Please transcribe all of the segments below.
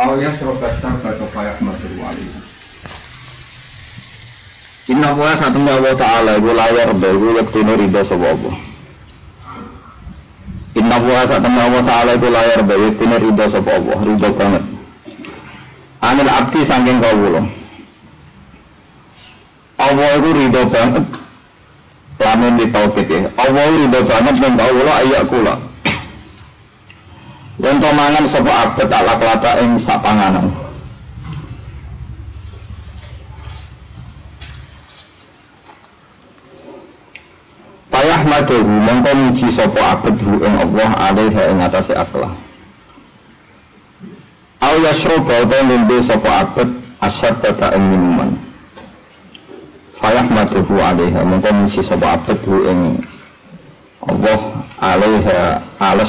Aw yasruka syarka fa yahmadu alaihi. Inna Allah satuna Allah Ta'ala Iku layar Iku yektini ridho Allah Inna Allah satuna Allah Ta'ala Iku layar Iku yektini ridho Allah Ridho banget. Anil abdi saking kawula Allah itu ridho banget. Lamun di tauhid ya. Allah ridho banget dan kawula ayak kula Yang mangan sapa abad ala kelata ing sapanganan Payah maduhu mongko muji sapa abad hu Allah alaiha ing atase aklah Au yasroba utawa ngombe sapa abad asyar tata ing minuman. Fayah maduhu alaiha mongko muji sapa abad hu ing Allah alaiha ala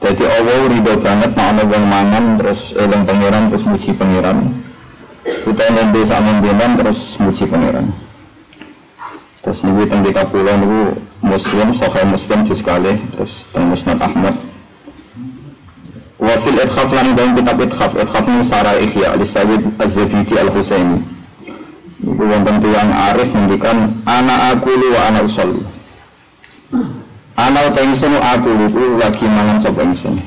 Jadi Allah ridho banget nak ana wong mangan terus eling pangeran terus muji pangeran Utawa ngombe sak ngombenan terus muji pangeran Terus niku teng kitab kula niku Muslim, Sahih Muslim juz kali, terus teng Musnad Ahmad. Wa fil idkhaf lan dalam kitab idkhaf, idkhaf niku Sarah Ihya al Sayyid Az-Zabidi Al-Husaini. Niku wonten tiyang arif ngendikan ana akulu wa ana usolli. Ana uta ingsun aku niku lagi mangan sapa ingsun.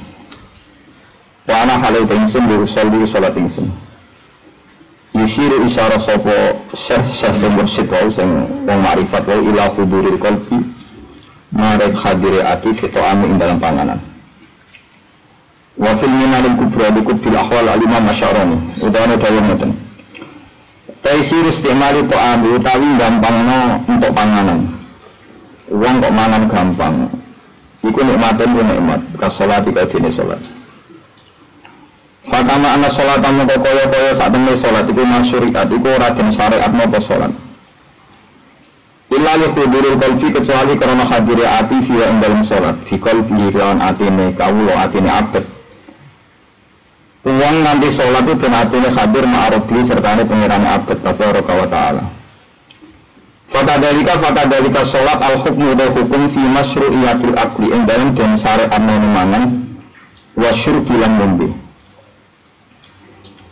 Wa ana halu ingsun di usolli salat ingsun. Yushiru isyara sopo syekh syekh sing mursyid wau sing wong makrifat wau ila huduril qalbi marek hadire ati fito ami ing dalam panganan wa fil minalil kubra di kubil ahwal alimah masyaroni udahana dawa ngoten Taisir istimali to ami utawi gampangno untuk panganan uang kok mangan gampang iku nikmatin ku nikmat kasolat ika dini solat Fatama ana sholat tamu kok kaya kaya saat temen sholat iku masyuriat iku ora den syariat napa sholat. Illa li khuduril qalbi kecuali karena hadiri ati fi ing dalam sholat fi qalbi lawan atine kawula atine abet. Uang nanti sholat itu dan atine hadir ma'arabli serta ini pengirani abet tabaraka wa ta'ala. Fakadalika fakadalika sholat al hukmu da hukum fi masyru'iyatul akli. Ing dalam den syariat mangan wa syurbi lan mumbi.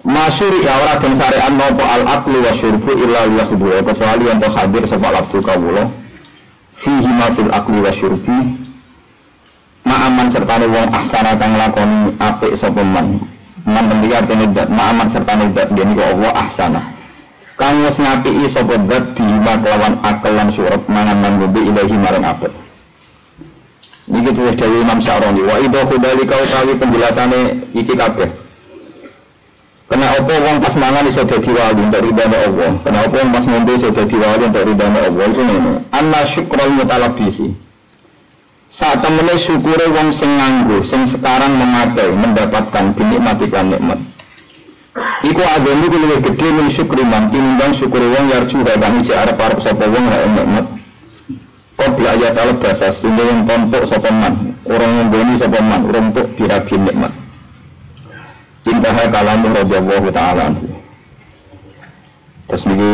Masyuri ya ora den syariat nopo al aklu wa syurbu illa liyakhudu kecuali yang hadir sapa abdu kawula fihi ma fil akli wa syurbi ma'aman serta wong ahsana kang lakoni apik sapa man. Man dat ma'aman serta dat dene kok Allah ahsana kang wis ngapiki sapa dat bima kelawan akal lan surat mangan lan ilahi marang apik Iki tulis dari Imam Syaroni wa idha khudalika utawi penjelasane iki kabeh Kena apa wong pas mangan iso dadi wali untuk ridane Allah. Kena apa wong pas ngombe iso dadi wali untuk ridane Allah. Iku ngene. Anna syukrul mutalabisi. Saat temene syukure wong sing nganggo, sing sekarang memakai, mendapatkan dinikmatikan nikmat. Iku ademu ku luwih gedhe min syukri man tinimbang syukure wong yarju kang ijek arep-arep sapa wong nek nikmat. Qabla ayat al-basa sehingga yang tontok sapa man, orang yang boni sapa man, orang untuk diragi nikmat. Intaha kalamu radhiyallahu ta'ala. Terus niki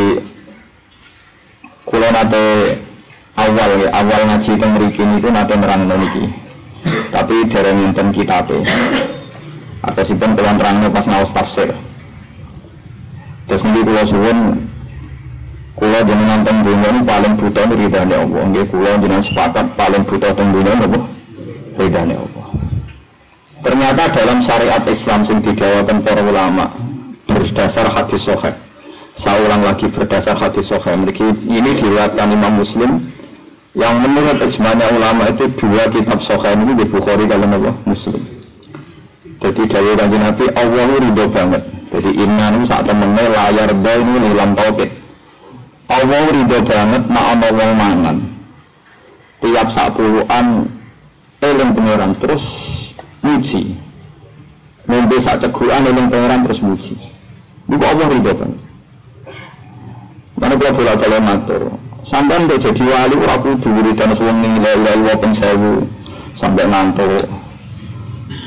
kula nate awal ya, awal ngaji teng mriki niku nate nerangno niki. Tapi dereng enten kitabe. Atasipun kula nerangno pas ngaos tafsir. Terus niki kula suwun kula jenengan teng dunya ini paling buta ridane Allah. Nggih kula jenengan sepakat paling buta teng dunya napa? Ridane Allah. Ternyata dalam syariat Islam sing digawakan para ulama berdasar hadis sahih. Saya ulang lagi berdasar hadis sahih. Ini diriwayatkan Imam Muslim yang menurut ijma'nya ulama itu dua kitab sahih ini di Bukhari dalam Allah Muslim. Jadi dari kanjeng Nabi Allah ridho banget. Jadi inna nu saat temennya layar ini nilam tauhid. Allah ridho banget ana wong mangan. Tiap sak puluhan eling pangeran terus muji. Ngombe sak cegukan eling pangeran terus muji. Iku apa rido kan? Mana kalau bola balik matur, sampai untuk jadi wali wiridan suwengi la ilaha illallah ping sewu sampai ngantuk.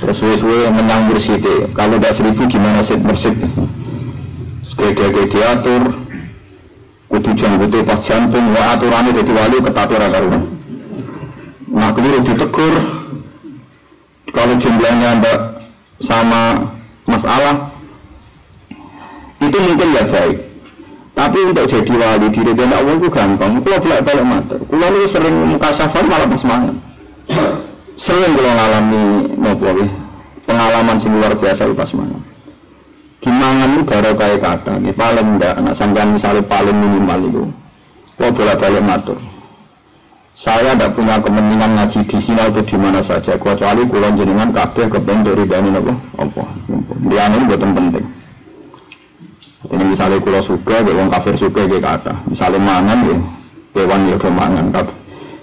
Terus suwe-suwe menyang mursyid Kalau tidak seribu gimana sih mursyid? Sekali-kali diatur, kudu jangkute pas jantung, wa aturannya jadi wali ketat ora karuan. Nah keliru ditegur, kalau jumlahnya tidak sama masalah, itu mungkin ya baik. Tapi untuk jadi wali diri dan Allah itu gampang. Kalau bolak balik mata, kalau sering muka syafar malah pas. Sering kalau ngalami nopo pengalaman sing luar biasa pas mangan. Gimana itu baru kayak kata, ini paling enggak, anak sampean misalnya paling minimal itu. Kalau bolak balik matur. Saya tidak punya kepentingan ngaji di sini atau di mana saja, kecuali kulon jenengan kabeh kepentingan dari dani nopo. Apa? Dia ini buatan penting. Ini misalnya kulo suka, dia wong kafir suka dia kata. Misalnya mangan ya, hewan ya udah mangan. Tapi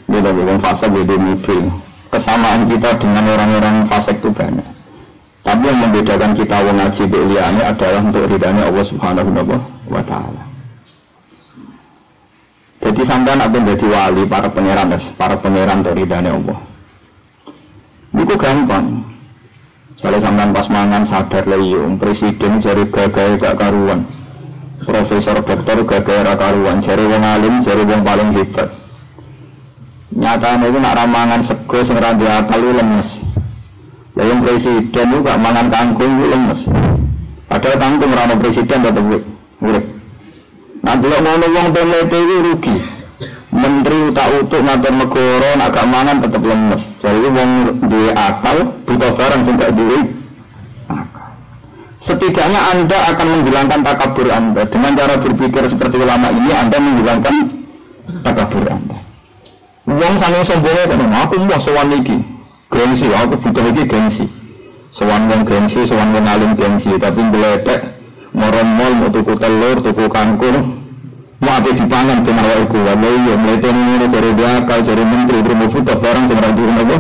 dia dari wong fasik dia mobil. Kesamaan kita dengan orang-orang fasik itu banyak. Tapi yang membedakan kita wong ngaji ini adalah untuk ridhanya Allah Subhanahu wa taala. Jadi sampai nak jadi wali para pangeran, para pangeran untuk ridhanya Allah. Itu gampang. Saya sampean pas mangan sadar leyung, presiden cari gagal gak karuan. Profesor dokter gagal karuan, cari wong alim, cari wong paling hebat. Nyatanya itu nak ramangan sego sing ra akal lemes. Leyung presiden itu gak mangan kangkung itu lemes. Padahal kangkung rano presiden tetep urip. Nanti lo ngono wong peneliti itu rugi menteri tak utuk ngatur negara nak gak mangan tetep lemes jadi wong duwe akal butuh barang sing gak duwe setidaknya anda akan menghilangkan takabur anda dengan cara berpikir seperti ulama ini anda menghilangkan takabur anda wong sange sombongnya kan aku mau sowan iki. Gengsi aku butuh iki gengsi. Sowan wong gengsi sowan wong alim gengsi tapi ngeletek moron mall mau tuku telur tuku kangkung. Mau apa dipangan ke marwah iku walau iya melihat ini cari dia akal cari menteri berumur foto barang sing ra diurun apa?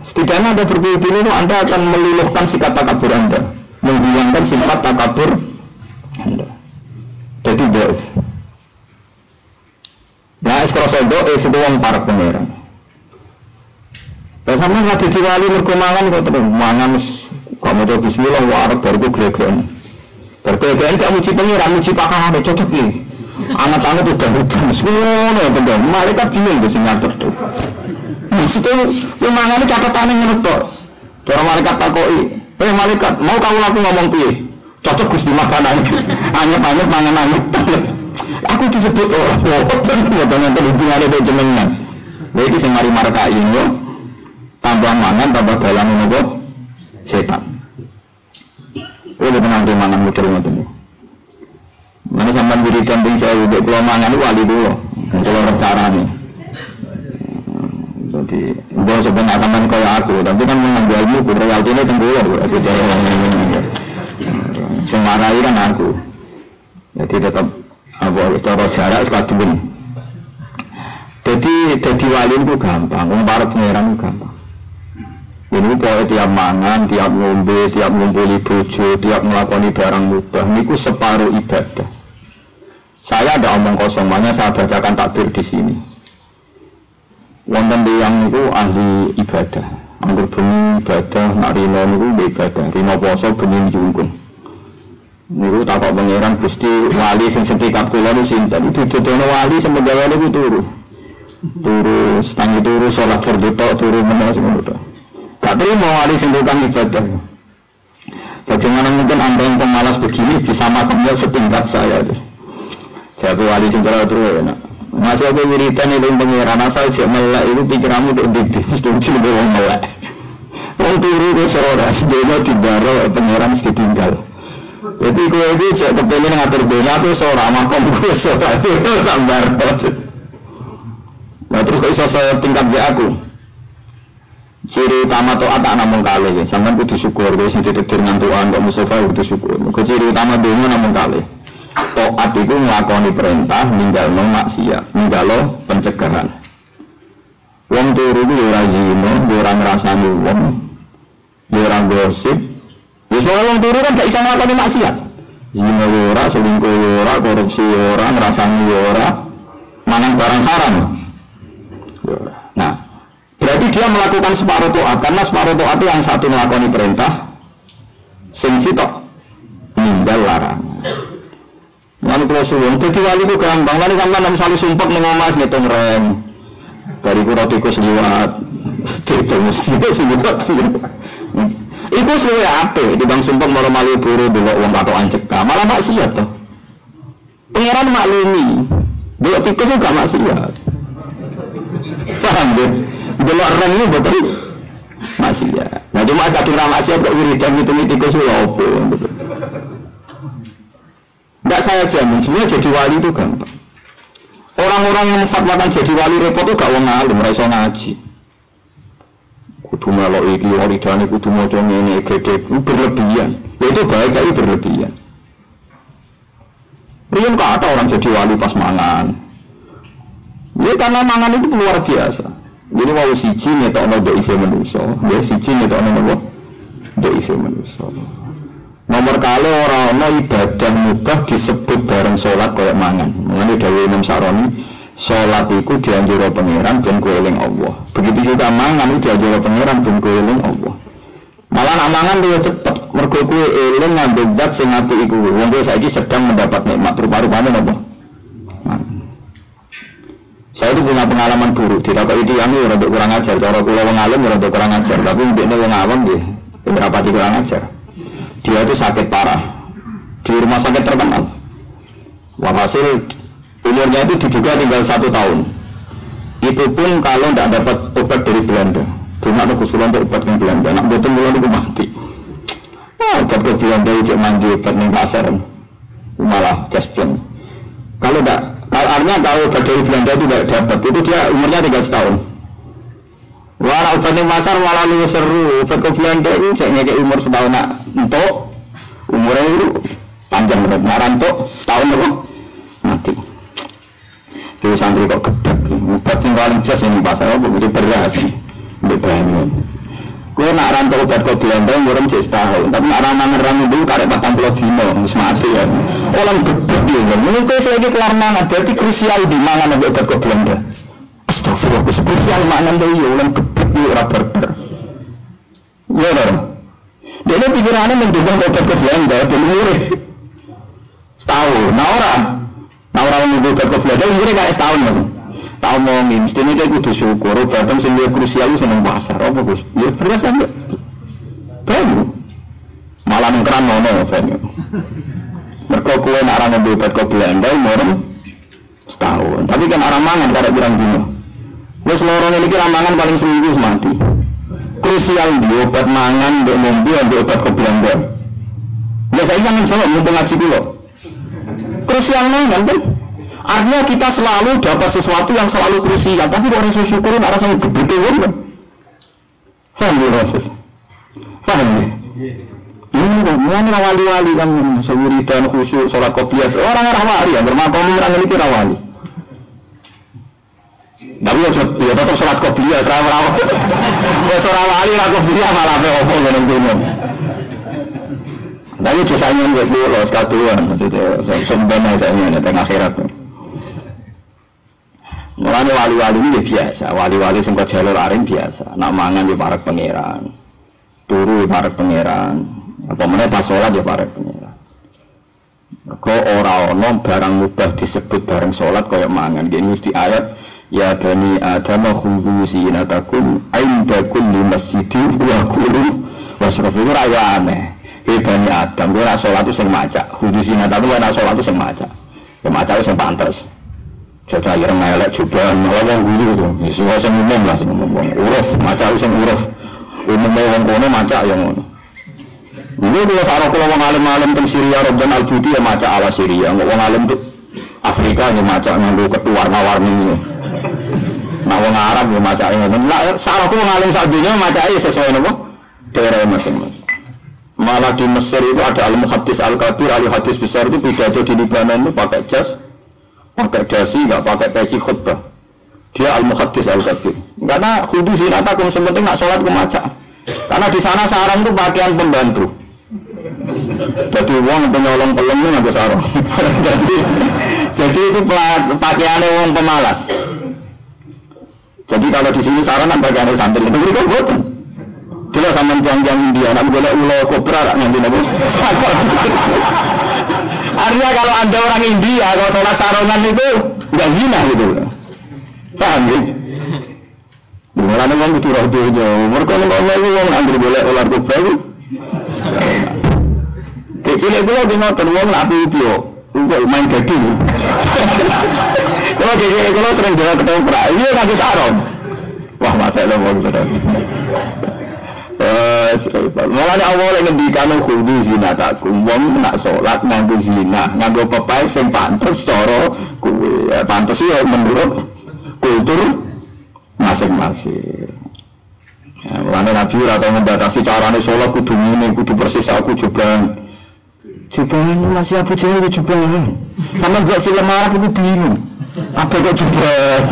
Setidaknya ada berpikir itu anda akan meluluhkan sikap takabur anda. Menghilangkan sifat takabur anda. Jadi doif eskrasa doif itu orang para pangeran dan sama nggak diwali merkumangan kok terus mangan kamu tuh bismillah warak baru gue gregean Berbeda ini muji pengiran, muji pakar ada cocok nih. Anak-anak udah udah semua ya bener. Malaikat bingung di sini ngatur tuh. Maksudnya, lu mangan ini catatan yang ngetok. Cara malaikat takoi, eh malaikat mau kamu laku ngomong piye? Cocok gusti makanan. Anyep-anyep mangan anyep. Aku disebut orang boten, boten terhubung ada di jenengan. Jadi sing mari marka ini, tambah mangan, tambah dalam nopo setan. Oh, udah pernah mangan model ngoten. Mana sampai wiridan ping saya udah pulau mangan wali dulu, kalau rencana nih. Jadi, gue sebenarnya sampai kaya aku, tapi kan mengambil ilmu, gue royalti ini tenggulo, aku Semarai kan aku. Jadi tetap apa cara jarak sekadun. Jadi jadi wali itu gampang, orang para pangeran itu gampang. Ini pokoknya tiap mangan, tiap ngombe, tiap ngumpuli bojo, tiap melakukan barang mubah, niku separuh ibadah. Saya ada omong kosong, makanya saya bacakan takbir di sini. Wonten yang niku ahli ibadah. Anggur bengi ibadah, nak rino niku ibadah. Rino poso bengi jungkung. Niku takut pangeran Gusti wali sing setikap kula niku sinten. Itu dodono wali sing pegawai niku turu. Turu, setangi turu, sholat berdoa, turu menang semua Gak terima wali sing ibadah. Bagaimana mungkin anda yang pemalas begini bisa makamnya setingkat saya tuh. Jadi wali sing terlalu terus ya nak. Masih aku wiritan itu pengiran asal cek melek itu pikiranmu udah didi. Setuju lebih wong melek. Wong turu ke seorang sedono dibaro pengiran tinggal. Jadi gue itu cek kepengen ngatur dunia aku seorang makam gue seorang tak baro. Nah terus kok iso tingkat di aku ciri utama toat tak namun kali ya sampai kudu syukur gue sing ditetir ngantuan kok Mustafa kudu syukur ke ciri utama dunia namun kali toat itu ngelakoni perintah ninggal no maksiat ninggal lo pencegahan Wong turu itu ora zino, ora ngrasani wong, ya ora gosip. Ya soalnya wong turu kan gak bisa nglakoni maksiat. Zina ya ora, selingkuh ya ora, korupsi ya ora, ngrasani ya ora, mangan barang haram. Nah, berarti dia melakukan separuh toat karena separuh toat itu yang satu melakoni perintah, sing sitok ninggal larang. Lalu kalau suwung, jadi wali itu gampang. Lalu sampai enam misalnya sumpah nih ngomas ngitung rem, dari kurang tikus liwat, itu mesti liwat. Iku suwe apa? Di bang sumpah malah malu buru dulu uang atau anjek malah maksiat tuh. Pangeran maklumi, dulu tikus juga maksiat. Paham deh? Dulu rem ini betul maksiat. Nah cuma kadang maksiat kok wiridan itu tikus suwe apa? Enggak saya jamin, sebenarnya jadi wali itu gampang. Orang-orang yang fatwakan jadi wali repot itu gak wong alim, mereka ngaji. Kudu melok iki waridane kudu maca ngene gede berlebihan. Ya itu baik tapi berlebihan. Rian kok ada orang jadi wali pas mangan. Ya karena mangan itu luar biasa. Jadi mau siji ngetokno do ife manusa, ya siji ngetokno nopo? Do ife manusa. Nomor kali orang ono ibadah mubah disebut bareng sholat kayak mangan. Mengenai Dawi Imam Saroni, sholat itu dianjur pangeran dan kueling Allah. Begitu juga mangan itu dianjur pangeran dan kueling Allah. Malah nak mangan dia cepet. Mergo kue eling ngambil zat sing iku. Wong kowe saiki sedang mendapat nikmat rupa-rupane napa? Saya itu punya pengalaman buruk. Tidak itu yang rada kurang ajar. Cara kula wong alim rada kurang ajar. Tapi mbekne wong awam nggih berapa kurang ajar dia itu sakit parah di rumah sakit terkenal walhasil umurnya itu diduga tinggal satu tahun. Itu pun kalau tidak dapat obat dari Belanda. Cuma ada kusulan untuk obat ke Belanda. Nak betul mulai itu mati. Nah, obat ke Belanda itu mandi obat di pasar. Malah jasplan kalau tidak kalau artinya kalau obat dari Belanda itu tidak dapat itu dia umurnya tinggal setahun. Wah, obat yang pasar malah lu seru. Obat ke Belanda itu cek ngeke umur setahun nak untuk umurnya itu panjang banget. Naranto setahun itu mati. Itu santri kok gedek. Obat yang paling ini pasar apa? Jadi beras. Di banyu. Gue nak rantau obat ke Belanda umurnya cek setahun. Tapi nak ramah ramu dulu karek patang puluh dino, harus mati ya. Orang gedek dia. Mungkin saya lagi kelar mana? Berarti krusial di mana obat ke Belanda. Astagfirullah, krusial mana dia ulang gedek dia orang berber. Ya dong. Dia pikirannya mendukung obat ke Belanda, dan umurnya setahun. Nah orang, nah orang obat ke Belanda umurnya kayak setahun mas. Tahu mau nih, mestinya dia kudu syukur. Obat yang lebih krusial itu seneng pasar. Apa gus? Ya beras aja. Banyu. Malah nengkeran nono banyu. Mereka kue nak orang obat ke Belanda umurnya setahun. Tapi kan orang mangan kada bilang dino. Wes lorong ini kira mangan paling seminggu mati. Krusial di obat mangan, di mobil, di obat ke Belanda. Ya saya jangan jawab, mau ngaji dulu. Krusial mangan kan? Artinya kita selalu dapat sesuatu yang selalu krusial, tapi kok orang syukurin arah sama gede kan? Faham ya Rasul? Faham ya? Ini kok, mana wali-wali kan sewiridan khusyuk, sholat kopiah, orang-orang wali yang bermakom orang memiliki rawali. Tapi ya, ya tetap sholat kopiah, serah merawat. Ya sholat wali, rawat kopiah malah apa apa dengan dunia. Tapi dosanya nggak boleh sekatuan, maksudnya sebenarnya saya tengah akhirat. Mulanya wali-wali ini biasa, wali-wali sing jalur aring biasa. Nak mangan di parak pangeran, turu di parak pangeran, apa mana pas sholat ya parak pangeran. Kau orang ono barang mubah disebut barang sholat kaya mangan. Gini mesti ayat ya bani adam khudhu zinatakum inda kulli masjidin wa kulu wasrafu aneh. Hei bani adam, gue nak sholat itu sing maca. Khudhu zinatakum gue nak sholat itu sing maca. Ya maca itu sing pantas. Jadi akhirnya ngelek juga malah wong guyu itu. Semua sing umum lah sing umum. Uruf, maca sing uruf. Umumnya wong kono maca yang ngono. Ini kalau sarah kalau wong alim-alim tentang Syria, Robdan Al-Buti ya maca ala Syria. Nggak wong alim tuh Afrika ya maca nganggo warna-warni ini. Nah wong Arab ya maca ini. Nah sarah kalau wong alim saat dunia maca ya sesuai nopo daerah masing-masing. Malah di Mesir itu ada al-muhaddis al-kabir, al-hadis besar itu pidato di Libanon itu pakai jas, pakai dasi, nggak pakai peci khutbah. Dia al-muhaddis al-kabir. Karena khudu sinatakum sementing nak sholat ke maca. Karena di sana sarang itu pakaian pembantu. Jadi uang penyolong pelem itu nggak sarung. jadi jadi itu pakaiannya uang pemalas. Jadi kalau di sini sarang kan pakaiannya santri. Itu kan tiang-tiang India, nak boleh ulo kopra nanti nabi. Artinya kalau anda orang India, kalau sholat sarungan itu nggak zina gitu. Paham ya? Mulane wong kudu roh donya. Mergo ngono iku wong anggere boleh ular kopra iku. Kecil di ngoten wong nak api yo. Kok main daging. Kalau kecil kula sering jalan ketemu pra. Iya lagi sarung. Wah mate lo terus. Wes, malah awal yang ngendikan zina takum, wong nak sholat nganggo zina, nganggo pepai sing pantes cara kuwi, pantes ya menurut kultur masing-masing. Ya, Mulane Nabi ora tau membatasi carane sholat kudu ngene, kudu persis aku jubahan. Jubahan masih Abu Jahal itu jubahan. Sama buat film Arab itu bingung. Apa kok jubahan?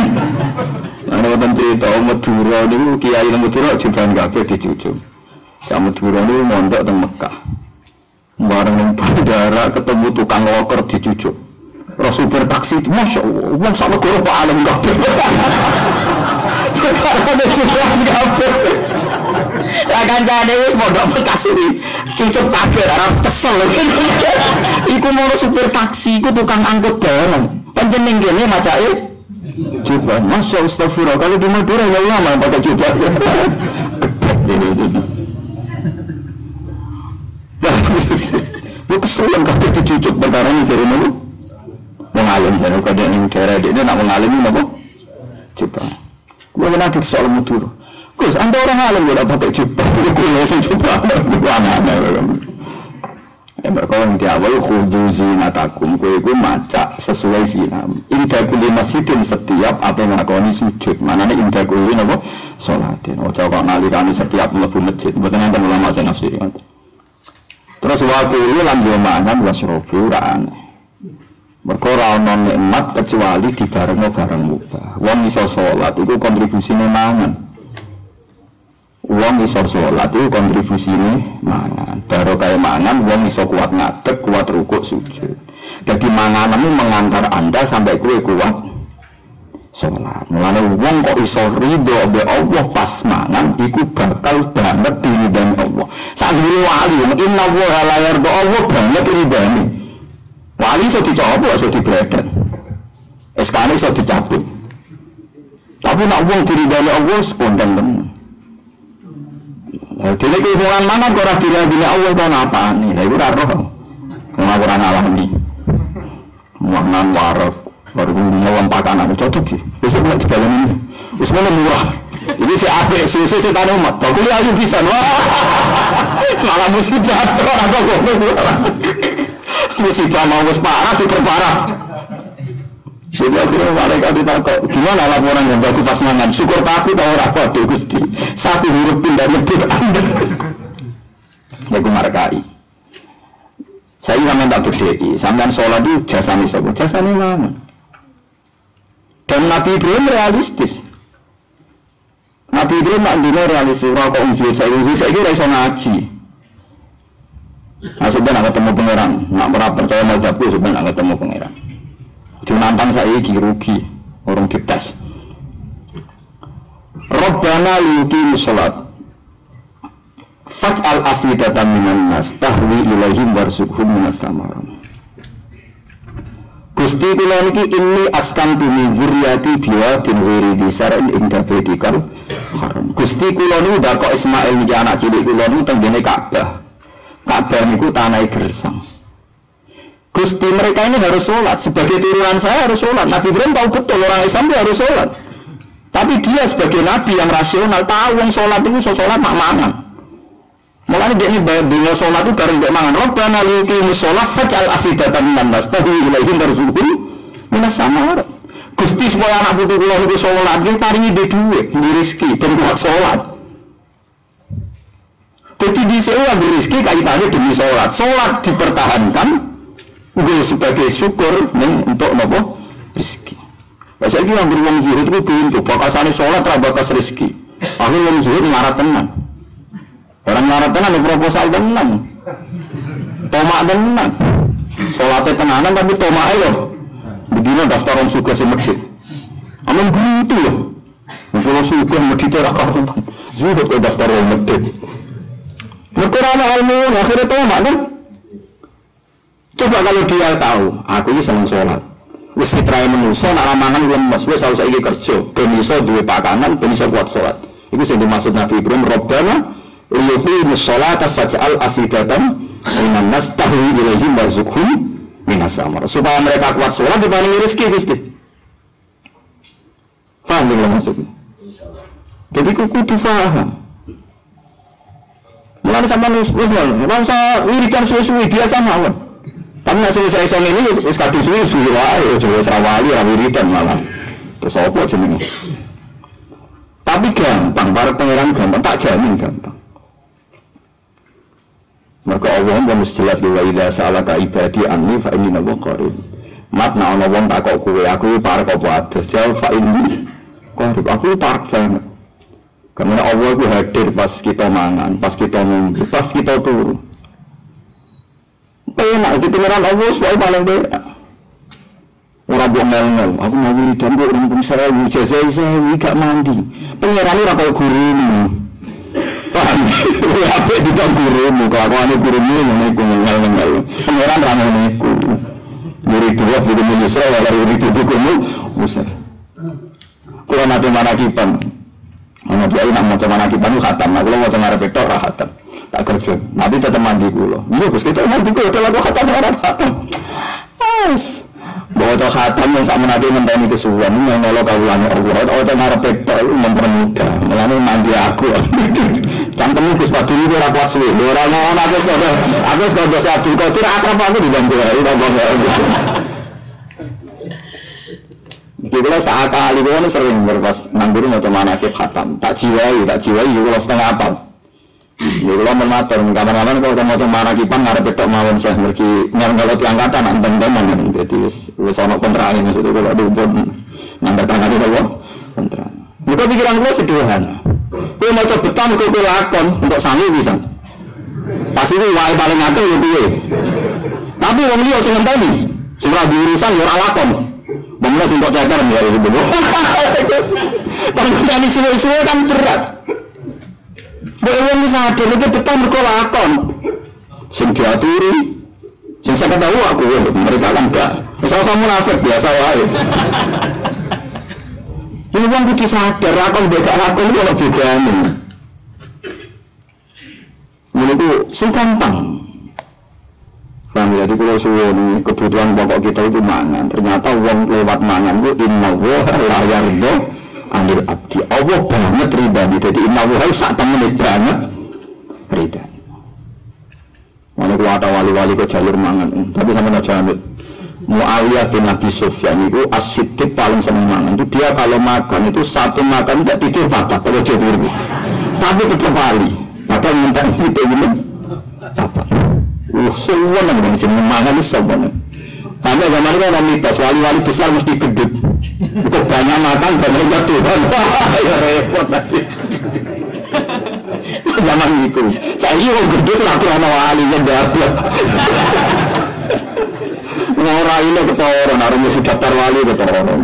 Ana wonten cerita Madura niku kiai nang Madura jubahan kabeh dicucuk. Ya Madura niku mondok teng Mekah. Bareng ning bandara ketemu tukang loker dicucuk. Rasul bertaksi, Masya Allah, wong sama guru Pak Alam kabeh. Karena jubahan kabeh. Ya kan jadi wis mondok bertaksi cucuk kabeh ora kesel. Iku mau supir taksi, iku tukang angkut barang. Panjeneng kene macake Coba, masya astagfirullah. Kalau di Madura ya lama pakai coba. Lu kesulitan kabeh dicucuk perkara ini jadi nopo. Mengalim jadi kau dia ini daerah dia nak mengalim ini nopo. Coba. Nanti soal Madura. Gus, anda orang alim gue pakai. Gue langsung coba. Gue aneh-aneh. Ya mereka yang di awal khudu zinatakum. Kue ku maca sesuai zina Indah kuli masjidin setiap apa ngakoni sujud. Mana nih indah kuli apa? Sholatin Oh coba nalikani setiap melebu masjid. Bukan nanti ulama saya nafsiri Terus wakulu lan yomanan wasrobu ra'an Mereka raunan nikmat kecuali di bareng bareng mubah. Wong iso sholat itu kontribusinya mangan Uang iso sholat itu kontribusi ini mangan. Baru kayak mangan, uang iso kuat ngadek, kuat rukuk sujud. Jadi mangananmu mengantar anda sampai kue kuat sholat. Mulanya uang kok iso ridho be Allah pas mangan, iku bakal banget diridani Allah. Saat dulu wali, inna wa la yardo Allah banget diridani. Wali iso dicoba, iso dibredan. SKN iso dicabut. Tapi nak uang diridani Allah, spontan. Jadi keuangan mana kau rasa tidak bila Allah kau apa nih? Saya itu roh. Kalau aku orang alami, maknan warak baru ngelawan pakanan cocok sih. Besok nggak di dalam ini. Terus mana murah? Ini si Ape, susu si tanah umat. Kau kuliah aja bisa. Semalam musibah, orang kau kau musibah mau parah diperparah. Jadi akhirnya mereka ditakut, gimana laporan yang bagus pas mangan? Syukur tapi tahu orang waduh gusti, satu huruf pindah nyebut anda. Ya gue markai. Saya sama tak berdiri, sampean sholat itu jasa nih sobo, jasa nih mana? Dan Nabi Ibrahim realistis. Nabi Ibrahim nak dino realistis, rokok uzur, saya uzur, saya kira iso ngaji. Nah, sebenarnya ketemu pangeran, nak pernah percaya mazhabku sebenarnya ketemu pangeran. Cuma nantang saya iki rugi, orang dites. Robbana liyuki sholat. Faj'al afidatan minan nas. Tahwi ilaihim warsukhum minas samaran Gusti kula niki inni askan tumi zuriyati biwadin wiri disara'in inda bedikal haram. Gusti kula niku dakok Ismail niki anak cilik kula niku tenggene Ka'bah Ka'bah niku tanah gersang Gusti mereka ini harus sholat. Sebagai turunan saya harus sholat. Nabi Ibrahim tahu betul orang Islam dia harus sholat. Tapi dia sebagai nabi yang rasional tahu yang sholat itu sholat mak mangan. Mulanya dia ini dunia sholat itu bareng dia mangan. Rabbana liukimu sholat faj'al afidatan minan tahu ilaihim barzuhum minas samar Gusti supaya anak putih kula itu sholat dia paringi duit di rizki dan kuat sholat. Jadi di sewa rizki kaitannya demi sholat. Sholat dipertahankan gue sebagai syukur nih untuk nopo rezeki. Saya kira yang beruang zuhud itu pintu, bakasane sholat bakas rezeki. Akhirnya wong zuhud marah tenang. melarat tenan proposal tenan. Tomak tenan. Salatnya tenanan tapi tomak lho. Begini daftar orang suka sing masjid. Amin gitu loh. Kalau suka masjid ora karuan. Zuhud ke daftar orang masjid. Mereka ana ilmu akhirnya tomak kan. Coba kalau dia tahu, aku ini seneng sholat. Wis fitrahe manusa nak ramangan lemes, wis harus saiki kerja, ben iso duwe pakanan, ben iso kuat sholat. Iku sing dimaksud Nabi Ibrahim, Rabbana liyuqimus sholata faj'al afidatan minan nas tahwi ilaihim warzuqhum minas samar. Supaya mereka kuat sholat dibanding rezeki Gusti. Paham yang maksudnya? Jadi kuku difaham. Mulai sama nus, nus, nggak usah wiridan suwe-suwe biasa. Tapi nggak suwe saya ini, wis kadung suwe suwe wae, coba serawali, wiridan malah. Terus apa jenenge? Tapi gampang, para pangeran gampang, tak jamin gampang. Maka Allah pun jelas bahwa ila salah ka ibadi anni fa inni nabu qarib. Mat na ana wong tak kok kowe aku parek apa adoh. Jawab fa inni qarib. Aku parek banget. Karena Allah itu hadir pas kita mangan, pas kita mimpi, pas kita turu. Enak di pengeran Allah supaya paling baik. Orang buang ngel aku mau wiridan gue orang pun saya jasa saya gak mandi. Pengeran orang kau guru ini. Paham? Apa di dalam guru mu? Kalau aku ane guru mu yang aku ngel ngel. Pengeran ramai niku. Murid dua guru mu Yusra, walau murid itu guru mu Musa. Kalau nanti mana kipan, Ana kiai nak maca manakiban ku khatam. Nah, kula maca ngarepe tok ra khatam. Tak kerja. Nanti tetep mandi kula. Iya Gus, kita mandi kula tok aku khatam ora khatam. Wes. Bawa tok khatam yang sak menate ngenteni kesuwen yang nolo kawulane Allah. Tok tok ngarepe tok mempermudah. Mulane mandi aku. Cangkemmu Gus Paduli ora kuat suwe. Ora ngono aku wis kok. Aku wis dosa Abdul Qadir akrab aku di bantu ae. Jadi kalau saat kali gue sering berpas nangguru mau teman akib khatam, tak jiwai, tak jiwai, kalau setengah apa. Jadi kalau memater, kapan-kapan kalau mau teman akiban nggak ada petok mawon saya merki nyarang kalau tiangkatan antam teman, jadi wis ono kontrakan maksudnya kalau ada pun nanda tangan itu apa kontrak. Muka pikiran gue sederhana. Gue mau coba betam ke gue lakon untuk sanggup bisa. Pasti gue wae paling ngatur ya gue. Tapi wong liya sing ngenteni, sing ora diurusan ya ora lakon. Bangla untuk ceker ya itu Kalau dari suwe-suwe kan berat. Boleh yang bisa ada itu depan berkolakon. Sing diaturi, sing saya tahu aku mereka kan enggak. Sama-sama munafik biasa wae. Ini bang kudu sadar, aku beda aku itu kalau beda nih. Ini tuh sing gampang. Paham ya? Jadi kalau suwon kebutuhan pokok kita itu mangan. Ternyata uang lewat mangan itu inna wa layar do anil abdi. Allah banget rida Jadi inna wa harus saat temen banget rida. Mana kalau ada wali-wali ke jalur mangan. Tapi sama tak jamit. Muawiyah bin Abi Sufyan itu asidik paling seneng mangan. Itu dia kalau makan itu satu makan tidak tidur patah kalau tidur. Tapi tetap wali. Maka minta itu ini patah. Uh, semua nang jeneng mangan wis semua. Sampai zaman itu ada mitos wali-wali besar mesti gedut. Banyak makan banyak jatuhan. ya repot lagi. zaman itu. Saya ini orang gedut lah kurang wali yang dapat. Ngora ini ketoran, harus mesti daftar wali ketoran.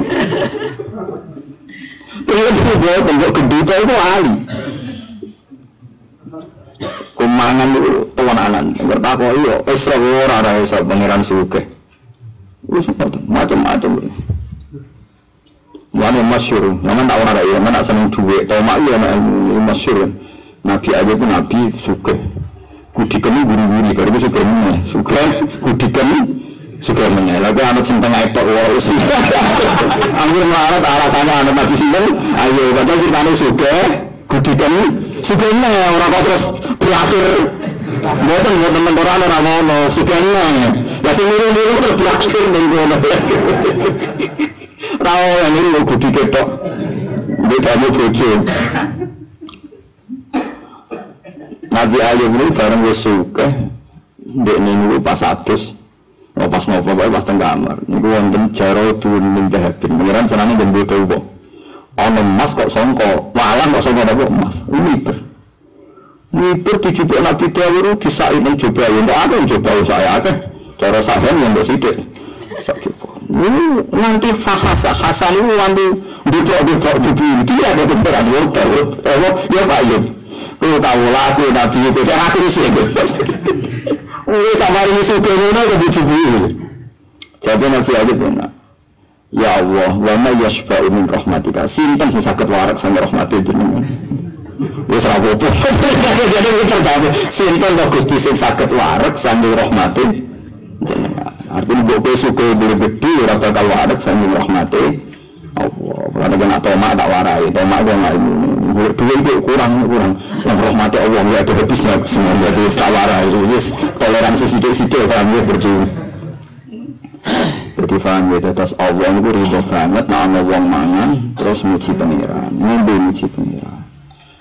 Ini itu gue bentuk gedut itu wali kumangan itu tewanan bertakwa iya esra ora ada esra pangeran suke wis macam-macam Mana masyur, mana tak orang ya, mana seneng duit, tau mak iya nak masyur Nabi aja pun nabi suke, kudikan guru-guru, kalau suke mana, suke, kudikan suke mana, lagi anak cinta ngaipok warus, anggur marah alasannya anak nabi sinten, ayo kata kita suke, kudikan sugene ora kok terus berakhir. Mboten mboten temporan ora ngono, sugene. Ya sing niru-niru terus berakhir ning ngono. Ra yang niru kudu ketok. Bedane bojo. Nabi Ayub ini bareng wis suka Dek niku pas atus Oh pas ngopo bae pas teng kamar. Niku wonten jaro tuwun ning dahabin. Pengiran senane den bodo ono emas kok songko walang kok songko apa emas liber Ngibur dijupuk Nabi Dawud disai nang coba ya enggak ada coba saya akeh. Cara sahen yang mbok sithik. Sak coba. Nanti fahasa hasan itu nanti duduk-duduk di dia ada beberapa hotel. Oh, ya Pak Yud. Kau tahu lah aku Nabi itu cara aku sih. Wis sama ini suka ngono ke dijupuk. Jadi Nabi aja benar. Ya Allah, wa ma yashfa'u min rahmatika. Sinten sing saged warak sang rahmati jenengan. Wis ra apa-apa. Jadi terjadi sinten kok Gusti sing saged warak sang rahmati jenengan. Artinya kowe suka beli gede ora bakal warak sang rahmati Allah. Karena kena tomak tak warai, tomak gue nggak ini. Dua itu kurang kurang. Yang rahmati Allah ya ada habisnya semua jadi tak warai. Yes, toleransi sidik-sidik paham ya berjuang. Jadi paham ya, terus Allah itu ridho banget, nah wong mangan, terus muji pengiran, ngombe muji pengiran.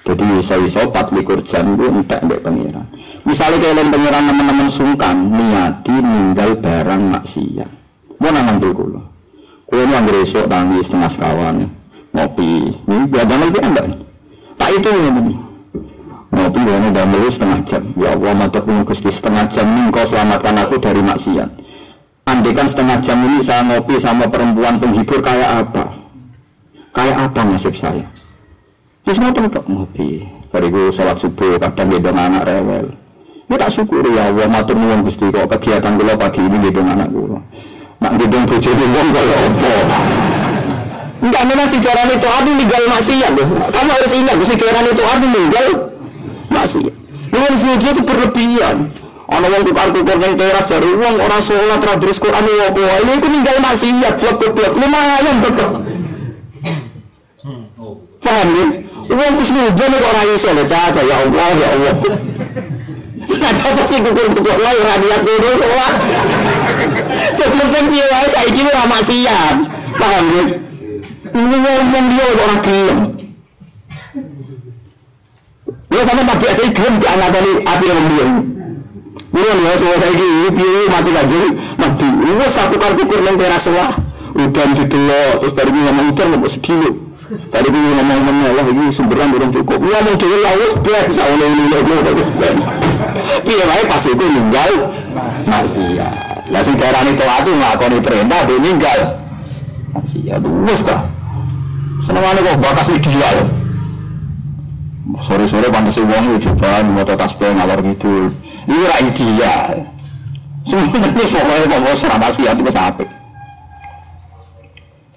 Jadi saya sopat likur jam itu entek mbek pengiran. Misalnya kalian pengiran teman-teman sungkan, niati ninggal barang maksiat. Mau nangan tuh kulo. Kulo ini anggere esok tangi setengah sekawan, ngopi. Ini biar damel biar enggak. Tak itu ini. Ngopi ini damel setengah jam. Ya Allah, matur Gusti setengah jam ini kau selamatkan aku dari maksiat Andaikan setengah jam ini saya ngopi sama perempuan penghibur kayak apa? Kayak apa nasib saya? Terus untuk ngopi. Bariku sholat subuh, kadang gedong anak rewel. Ya tak syukur ya Allah, matur nuwun Gusti kok kegiatan kula pagi ini gedong anak kula. Nak gedong bojo wong kaya apa? Enggak si jalan itu aduh ninggal maksiat loh. Kamu harus ingat si jalan itu aduh ninggal maksiat. Nuwun bojo itu berlebihan. Ana wong tukar-tukar ning teras jare wong ora salat ra terus Quran opo. Ini iku ninggal maksiat blok-blok lumayan betul. Paham ya? Wong kus nujon kok ora iso lho caca ya Allah ya Allah. Nah, coba sih kukur-kukur lah ora niat dulu wah. Sebelum piye wae saiki ora maksiat. Paham ya? Ini ngomong dia ora gelem. Ya sama tapi saya gelem gak ngakoni api yang dia. Iya ya, semua saya gini, piye mati kanjeng, mati. Wes aku kan kukur nang teras wah. Udan didelok, terus dari ngomong udan nggak sedih Tadi gue ngomong ngomong Allah ini sumberan belum cukup. Iya mau dewe ya wes blek, oleh ini lagi wes blek. Piye wae pas itu ninggal maksiat. Lah sing darani taat nglakoni perintah dia ninggal maksiat. Wes ta. Senengane kok bakas ideal. Sore-sore pantas wong cobaan mau tasbih ngalor gitu. Ini ra ideal. Semuanya soalnya mau serama maksiat itu sampai.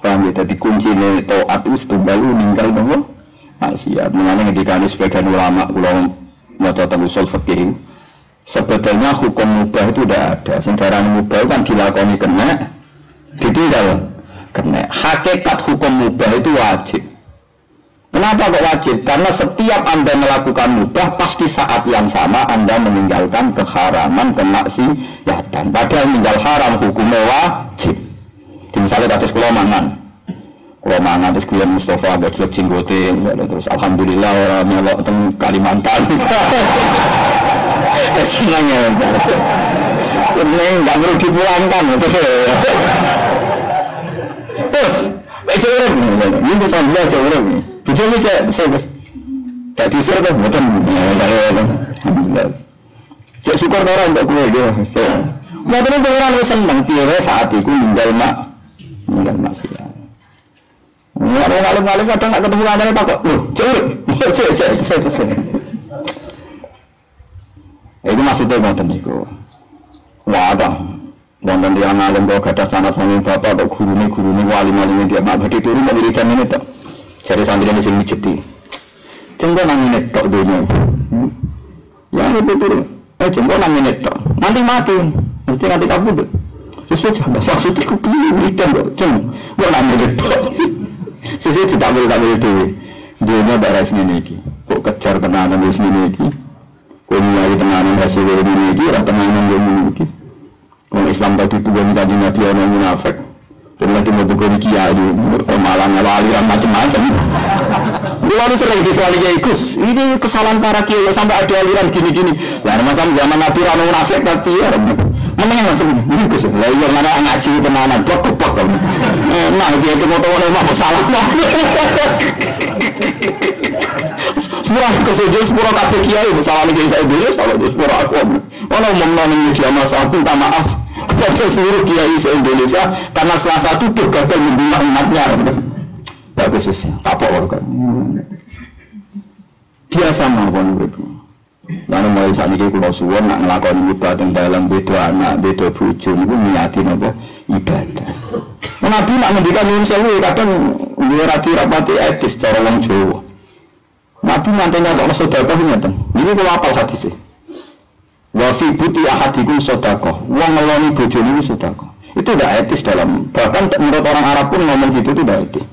Paham ya, jadi kunci ini to'at itu setunggalu ninggal nopo maksiat. Mengenai ketika ini sebagian ulama kalau mau tentang usul fikih sebetulnya hukum mubah itu udah ada. Sekarang mubah kan dilakoni kena, ditinggal kena. Hakikat hukum mubah itu wajib. Kenapa kok wajib? Karena setiap Anda melakukan mubah, pasti saat yang sama Anda meninggalkan keharaman, kemaksiatan. Padahal meninggal haram hukumnya wajib. Di misalnya kasus kulo mangan. Kulo mangan terus kalian Mustafa agak jelek jenggote terus alhamdulillah orang melok teng Kalimantan. Senangnya. Ini nggak perlu dipulangkan. Terus, baca orang ini bisa baca orang ini. Bujuk ini cek service. Tak diusir kan, bukan. Alhamdulillah. Cek syukur orang untuk gue dia. Mau terus orang seneng tiara saat itu ninggal mak, ninggal maksiat. Ada yang ngalim-ngalim kadang nggak ketemu ada yang takut. Loh, cek, cek, cek, kesel, kesel. Itu maksudnya ngonten niku. Wadah, wonten yang ngalim kok gadah sanad sami bapak kok gurune gurune wali-wali dia mak badhe turu mau wiridan ini tok. Jare santri ini sing mijeti. Cengko nang ini tok dunia. Ya itu turu. Eh cengko nang ini tok. Nanti mati. Mesti nanti kabudut. Piye wiridan kok ceng. Kok nang ini tok. Sesuai tidak boleh tak boleh dewe. Dunia daerah sini iki. Kok kejar tenanan di sini iki. Kok nyari tenanan hasil dari ini iki, ora tenanan dari ini iki. Kalau Islam tadi itu gue nabi orang munafik. Jadi lagi mau gue ngalah aliran macam-macam. Gue lalu sering disuali kiai Gus. Ini kesalahan para kiai sampai ada aliran gini-gini. Ya masa zaman nabi orang munafik tapi ya. Yang langsung ini Gus? Lah iya mana ngaji blok. Nah dia itu mau mau salah. sepuro kabeh kiai nih saya salah aku. Maaf seluruh kiai se Indonesia karena salah satu tuh gagal membina umatnya. Bagus sih, kapok kan. Biasa mawon itu. Lalu mulai saat ini kalau suwon nak ngelakoni ibadah dalam beda anak, beda bucu, itu niati nopo ibadah. Nabi nak ngendikan nyuwun sewu kadang rati rapati etis cara wong Jawa. Nabi nantinya kok sedekah ngeten. Ini kula apal hadis Wa fi buti ahadikum sedekah. Wong ngeloni bojone itu sedekah. Itu tidak etis dalam bahkan menurut orang Arab pun ngomong gitu itu tidak etis.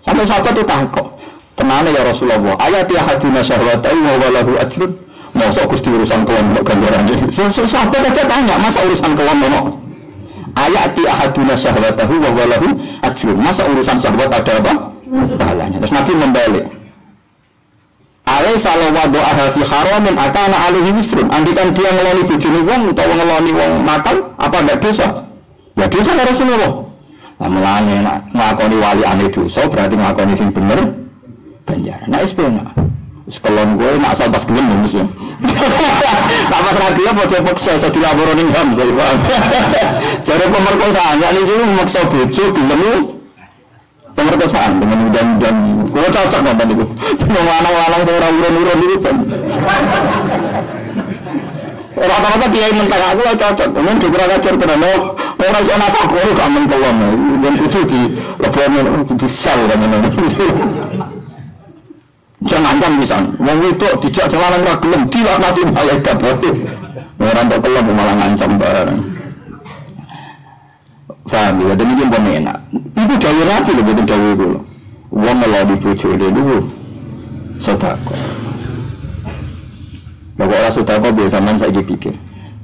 Sampai sahabat itu takut. Tenane ya Rasulullah, ayat ya haduna syahwatahu wa walahu ajrun. Masa Gusti urusan kelon ganjaran. Sahabat aja tanya, masa urusan ono? Ayat ti ahaduna syahwatahu wa walahu ajrun. Masa urusan syahwat ada apa? Pahalanya. Terus Nabi membalik. Alai salah wado ahal fi haramin akana alihi wisrun. Andikan dia ngeloni bujuni wong atau ngeloni wong makan, apa ada dosa? Ya dosa ya Rasulullah. Nah mulanya nak ngelakoni wali aneh dosa berarti ngelakoni sing bener banjar. Nah isbena. Sekolon gue nak asal pas gelem mus ya. Nak pas radio mau coba paksa saya dilapor ning ham jadi paham. Jadi pemerkosaan ya ini maksa bojo gelem pemerkosaan dengan dan dan gue cocok nggak tadi gue. Cuma lanang-lanang seorang urun-urun itu kan. Rata-rata kiai mentang aku lah cocok. Mungkin juga tenan oh orang iso nafak kowe gak men kelon. Dan kudu di lebon kudu sel kan. Jangan kan bisa. Wong itu dijak jalan ora gelem dilaknati malaikat. Orang tak kelem malah ngancam bareng. Faham ya, dan ini pun enak. Itu dawe nabi loh, bukan dawe loh. Wong ngelodi bojo dia dulu. Sodako. Nah, kok orang sodako biasa man saya pikir.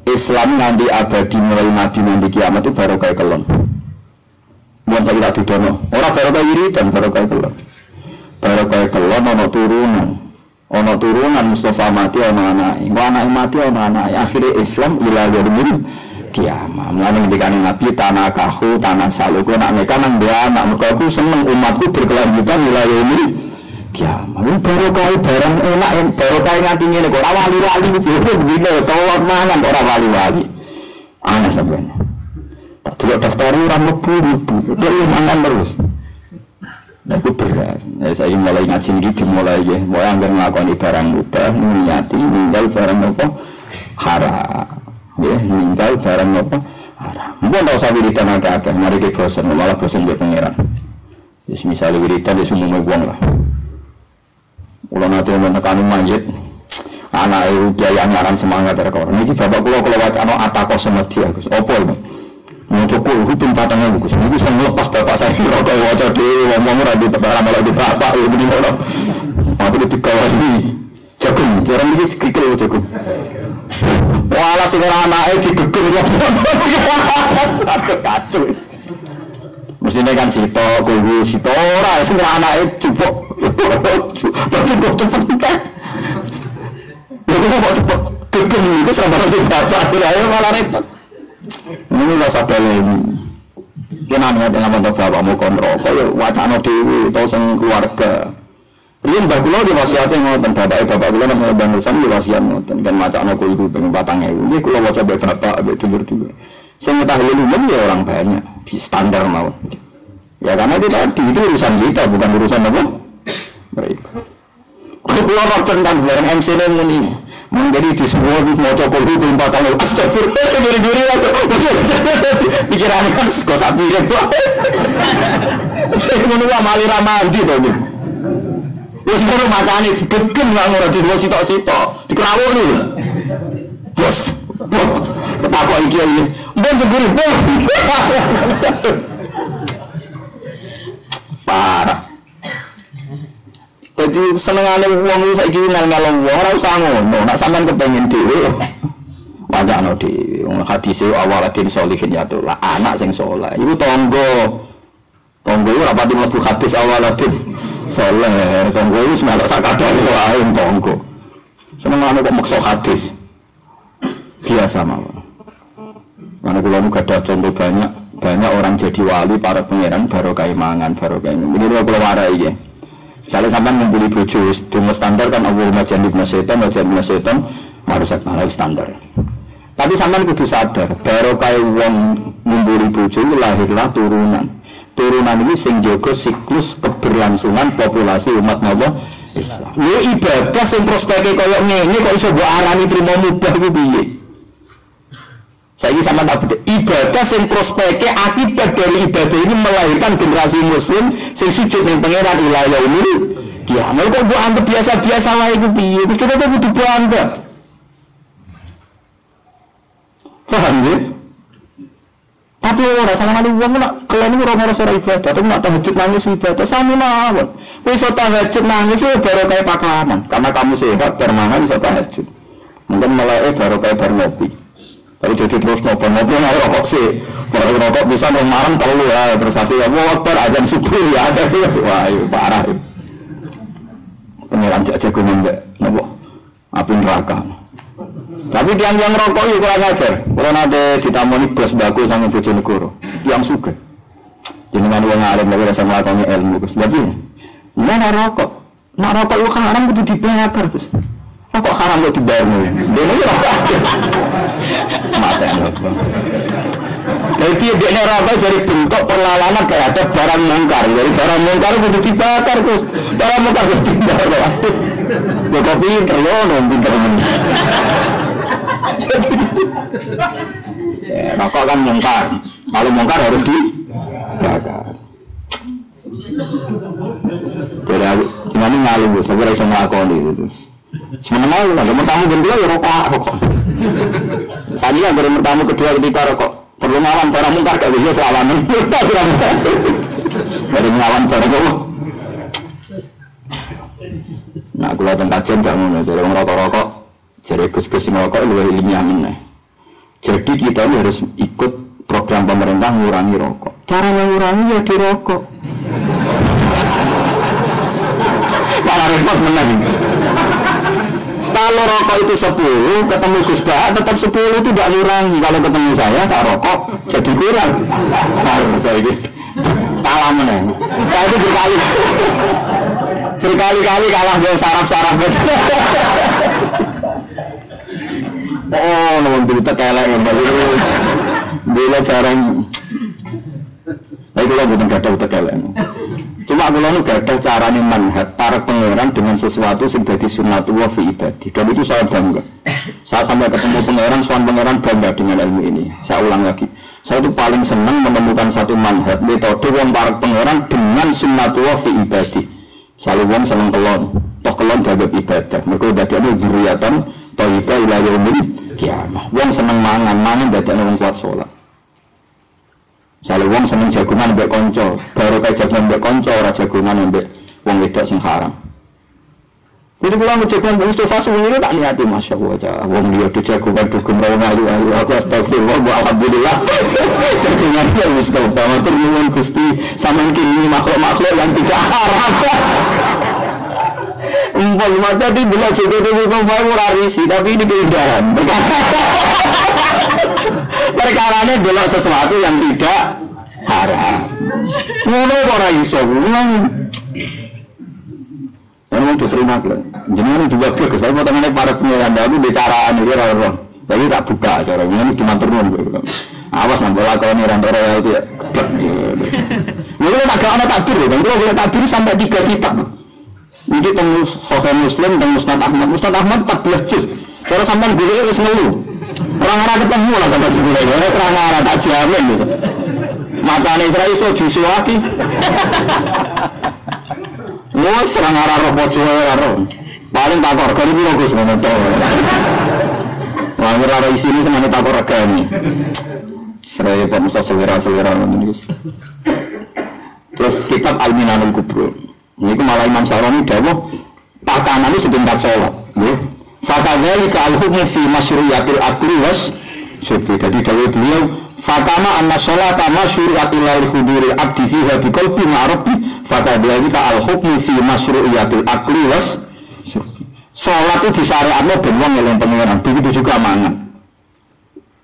Islam nanti abadi mulai nabi nanti kiamat itu baru kayak kelon. Bukan saya kira dudono. Orang baru kayak wiridan, baru kayak kelon. Baru kayak kelon, ono turunan. Ono turunan Mustafa mati, ono anak. Kalau anak mati, ono anak. Akhirnya Islam ilah yaudin kiamat. Mulane ketika Nabi tanah kahu, tanah saluku, nak mereka nang dia anak mereka aku seneng umatku berkelanjutan wilayah ini kiamat. Ini baru kau barang enak, baru kau nganti ini kok wali wali itu begini, tahu mangan orang wali wali. Aneh sebenarnya. Tak daftar orang lebu lebu, dia mangan terus. Nah itu berat. Ya, saya mulai ngaji ini dimulai ya, mulai anggar melakukan barang mudah, niati, ninggal barang apa? Haram. Ya meninggal barang apa? Haram. Mungkin tak usah wiridan agak-agak. Mari di bosan malah bosan dia pangeran. Yes, misalnya wiridan dia semua mau buang lah. Kalau nanti mau nekani mayit anak itu dia yang nyaran semangat ini bapak kulo kalau wacana atako sama dia opo ini mau cukup hukum patangnya gus ini bisa melepas bapak saya rokok wajah dia ngomong lagi barang malah di bapak ini begini kalau aku di dikawasi jagung jarang ini kikil jagung Wala sing anake digegem ya. Kacau. Mestinya kan sito, kudu sito ora sing anake cupuk. Tapi kok cepet kan. Ya kok cepet gegem itu si bapak ayo malah repot. Ini lah sadar ini. Kena niat dengan mantu bapakmu kontrol, kaya wacana dewi, tau sing keluarga. Rian mbak kula di wasiate ngoten bapak bapak kula namanya Bang Nusan di wasiat ngoten kan macakno kulo iku ping 4000. Iki kula waca mbek bapak mbek dulur-dulur. Sing ngetahui lumem ya orang banyak di standar mau. Ya karena itu tadi itu urusan kita bukan urusan apa mereka. Kula ora tentang bareng MC muni. Menjadi di semua mau coba itu ping 4000. Astagfirullah guri-guri langsung. Pikiran kan sapi kan. Saya ngono wae mali ra mandi to. Wes ngono makane digegem lah ora diwo sitok-sitok, dikrawoni. Bos, bos, takok iki iki. Mbon seguri, bos. Parah. Jadi senengane wong iki saiki nang-nang wong ora usah ngono, nek sampean kepengin dhewe. Wajahno dhewe. Wong awal adin solihin ya tuh anak sing saleh. Iku tangga. Tangga ora pati awal adin soleh tonggo itu semelok sakadar itu ayo tonggo seneng anu kok maksa hadis biasa mawon mana kalau gak ada contoh banyak banyak orang jadi wali para pangeran baru kayak mangan baru ini ini kalau warai ya Misalnya sampai membeli bojo, dungo standar kan Allahumma jannib nasyaiton, wa jannib nasyaiton, marusak malah standar. Tapi sampean kudu sadar, baru kayak wong membeli bojo lahirlah turunan. Turunan ini sing jaga siklus keberlangsungan populasi umat Nabi Islam. Ini ibadah sing prospeknya kayak ngene kok iso mbok arani trimo mubah piye? Saya ini sama tak ibadah sing prospeknya akibat dari ibadah ini melahirkan generasi muslim sing sujud ning pangeran ila yaumil kiamat kok mbok anggap biasa-biasa wae iku piye? Mesti kok kudu bangga. Paham ya? Tapi orang sama kali uang nak kalian ini orang orang ibadah, tapi nak tahajud nangis ibadah sami mawon. Wis tahajud nangis itu baru kayak pakanan, karena kamu sehat bermangan bisa tahajud. Mungkin malah eh baru kayak bernopi. Tapi jadi terus nopo nopo nggak rokok sih. Kalau rokok bisa marah kalau ya terus aku ya mau waktu ajan subuh ya ada sih. Wah itu parah itu. Pengiran jago gunung nopo api neraka. Tapi tiang yang rokok itu kurang ajar. Kalau nanti ditamoni bos bagus sama bojonegoro, yang suka. Jangan uang alim lagi rasa melakukan ilmu. Tapi mana rokok? Nak rokok lu haram kudu dibakar, Gus. Rokok haram lu dibayar nih. Dia ini rokok. Mata yang. Jadi dia rokok jadi bentuk perlawanan ada barang mungkar. Jadi barang mungkar kudu dibakar, Gus. Barang mungkar kudu dibakar. Ya kok pinter lo, pinter ya, rokok kan mungkar. Kalau mungkar harus dibakar. Jadi aku ngalu bu, saya ngelakoni itu terus. Lah, nomor tamu kedua ya rokok, rokok. Saat ini dari tamu kedua ketika rokok perlu ngelawan barang mungkar gak bisa selawanan. Dari ngelawan barang itu. Nah, aku lihat kajian gak mau jadi orang rokok-rokok jadi gus-gus rokok lebih ilmiah meneh. Jadi kita ini harus ikut program pemerintah mengurangi rokok. Cara mengurangi ya di rokok. Malah repot menang. Kalau rokok itu 10, ketemu Gus tetap 10 tidak ngurangi. Kalau ketemu saya tak rokok jadi kurang. Kalau saya gitu. Kalah menang. Saya itu berkali berkali-kali kalah dengan saraf-saraf. Oh, namun tak kalah yang. Bila jarang. Tapi kalau bukan gak ada utak Cuma aku lalu gak ada caranya manhat para pangeran dengan sesuatu yang jadi sunnatullah fi ibadi. Dan itu saya bangga. Saya sampai ketemu pangeran, suan pangeran bangga dengan ilmu ini. Saya ulang lagi. Saya itu paling senang menemukan satu manhat metode yang para pangeran dengan sunnatullah fi ibadi. Selalu wong seneng kelon, toh kelon dianggap ibadah. Mereka udah ada zuriatan, toibah ila yaumil kiamah. Wong seneng mangan, mangan dadi wong kuat sholat. Sale wong seneng jagungan mbek kanca, baru kayak jagungan mbek kanca ora jagungan mbek wong wedok sing haram. Jadi kalau mau jagungan Mustafa semuanya tak niati masya Allah, wong dia di jagungan dugem rawang ayu ayu aku astagfirullah, bu alhamdulillah. jagungan dia Mustafa, matur nuwun gusti, sama kini makhluk makhluk yang tidak haram. Umpul mata di bila jodoh di Mustafa murah risi, tapi ini keindahan. perkaranya belok sesuatu yang tidak haram. Ngono kok ora iso Yang mau sering aku, jenengan juga ke, saya mau temennya para pengiran dahulu bicara ini orang, jadi tak buka cara ini. Cuma turun Awas nambah lakon ini rantau royal itu ya, Lalu tak ada takbir ya, kalau boleh takbir sampai tiga kitab. Ini temu Sohail Muslim dan Musnad Ahmad, Musnad Ahmad 14 juz. Cara sampai gue itu ngeluh. Orang-orang ketemu lah sama jebule. Ora serang tak jamin. Macane Israel iso jusu lagi. Wes serang arah roh ora roh. Paling tak kok regane piro Gus to. Wah, ora isi ini semane tak kok regane. Seraya Pak Musa selera-selera. Terus kitab Al-Minanul Kubro. Ini malah Imam Saroni pakanan itu sebentar sholat. Fakadzalika al-hukmu fi masyru'iyatil akli was syubi. Jadi dawuh beliau Fakama anna sholata masyru'iyatil lil huduril abdi fiha bi qalbi ma'rabi fakadzalika al-hukmu fi masyru'iyatil akli was. Sholat itu disyariatno ben wong eling pangeran. Begitu juga mangan.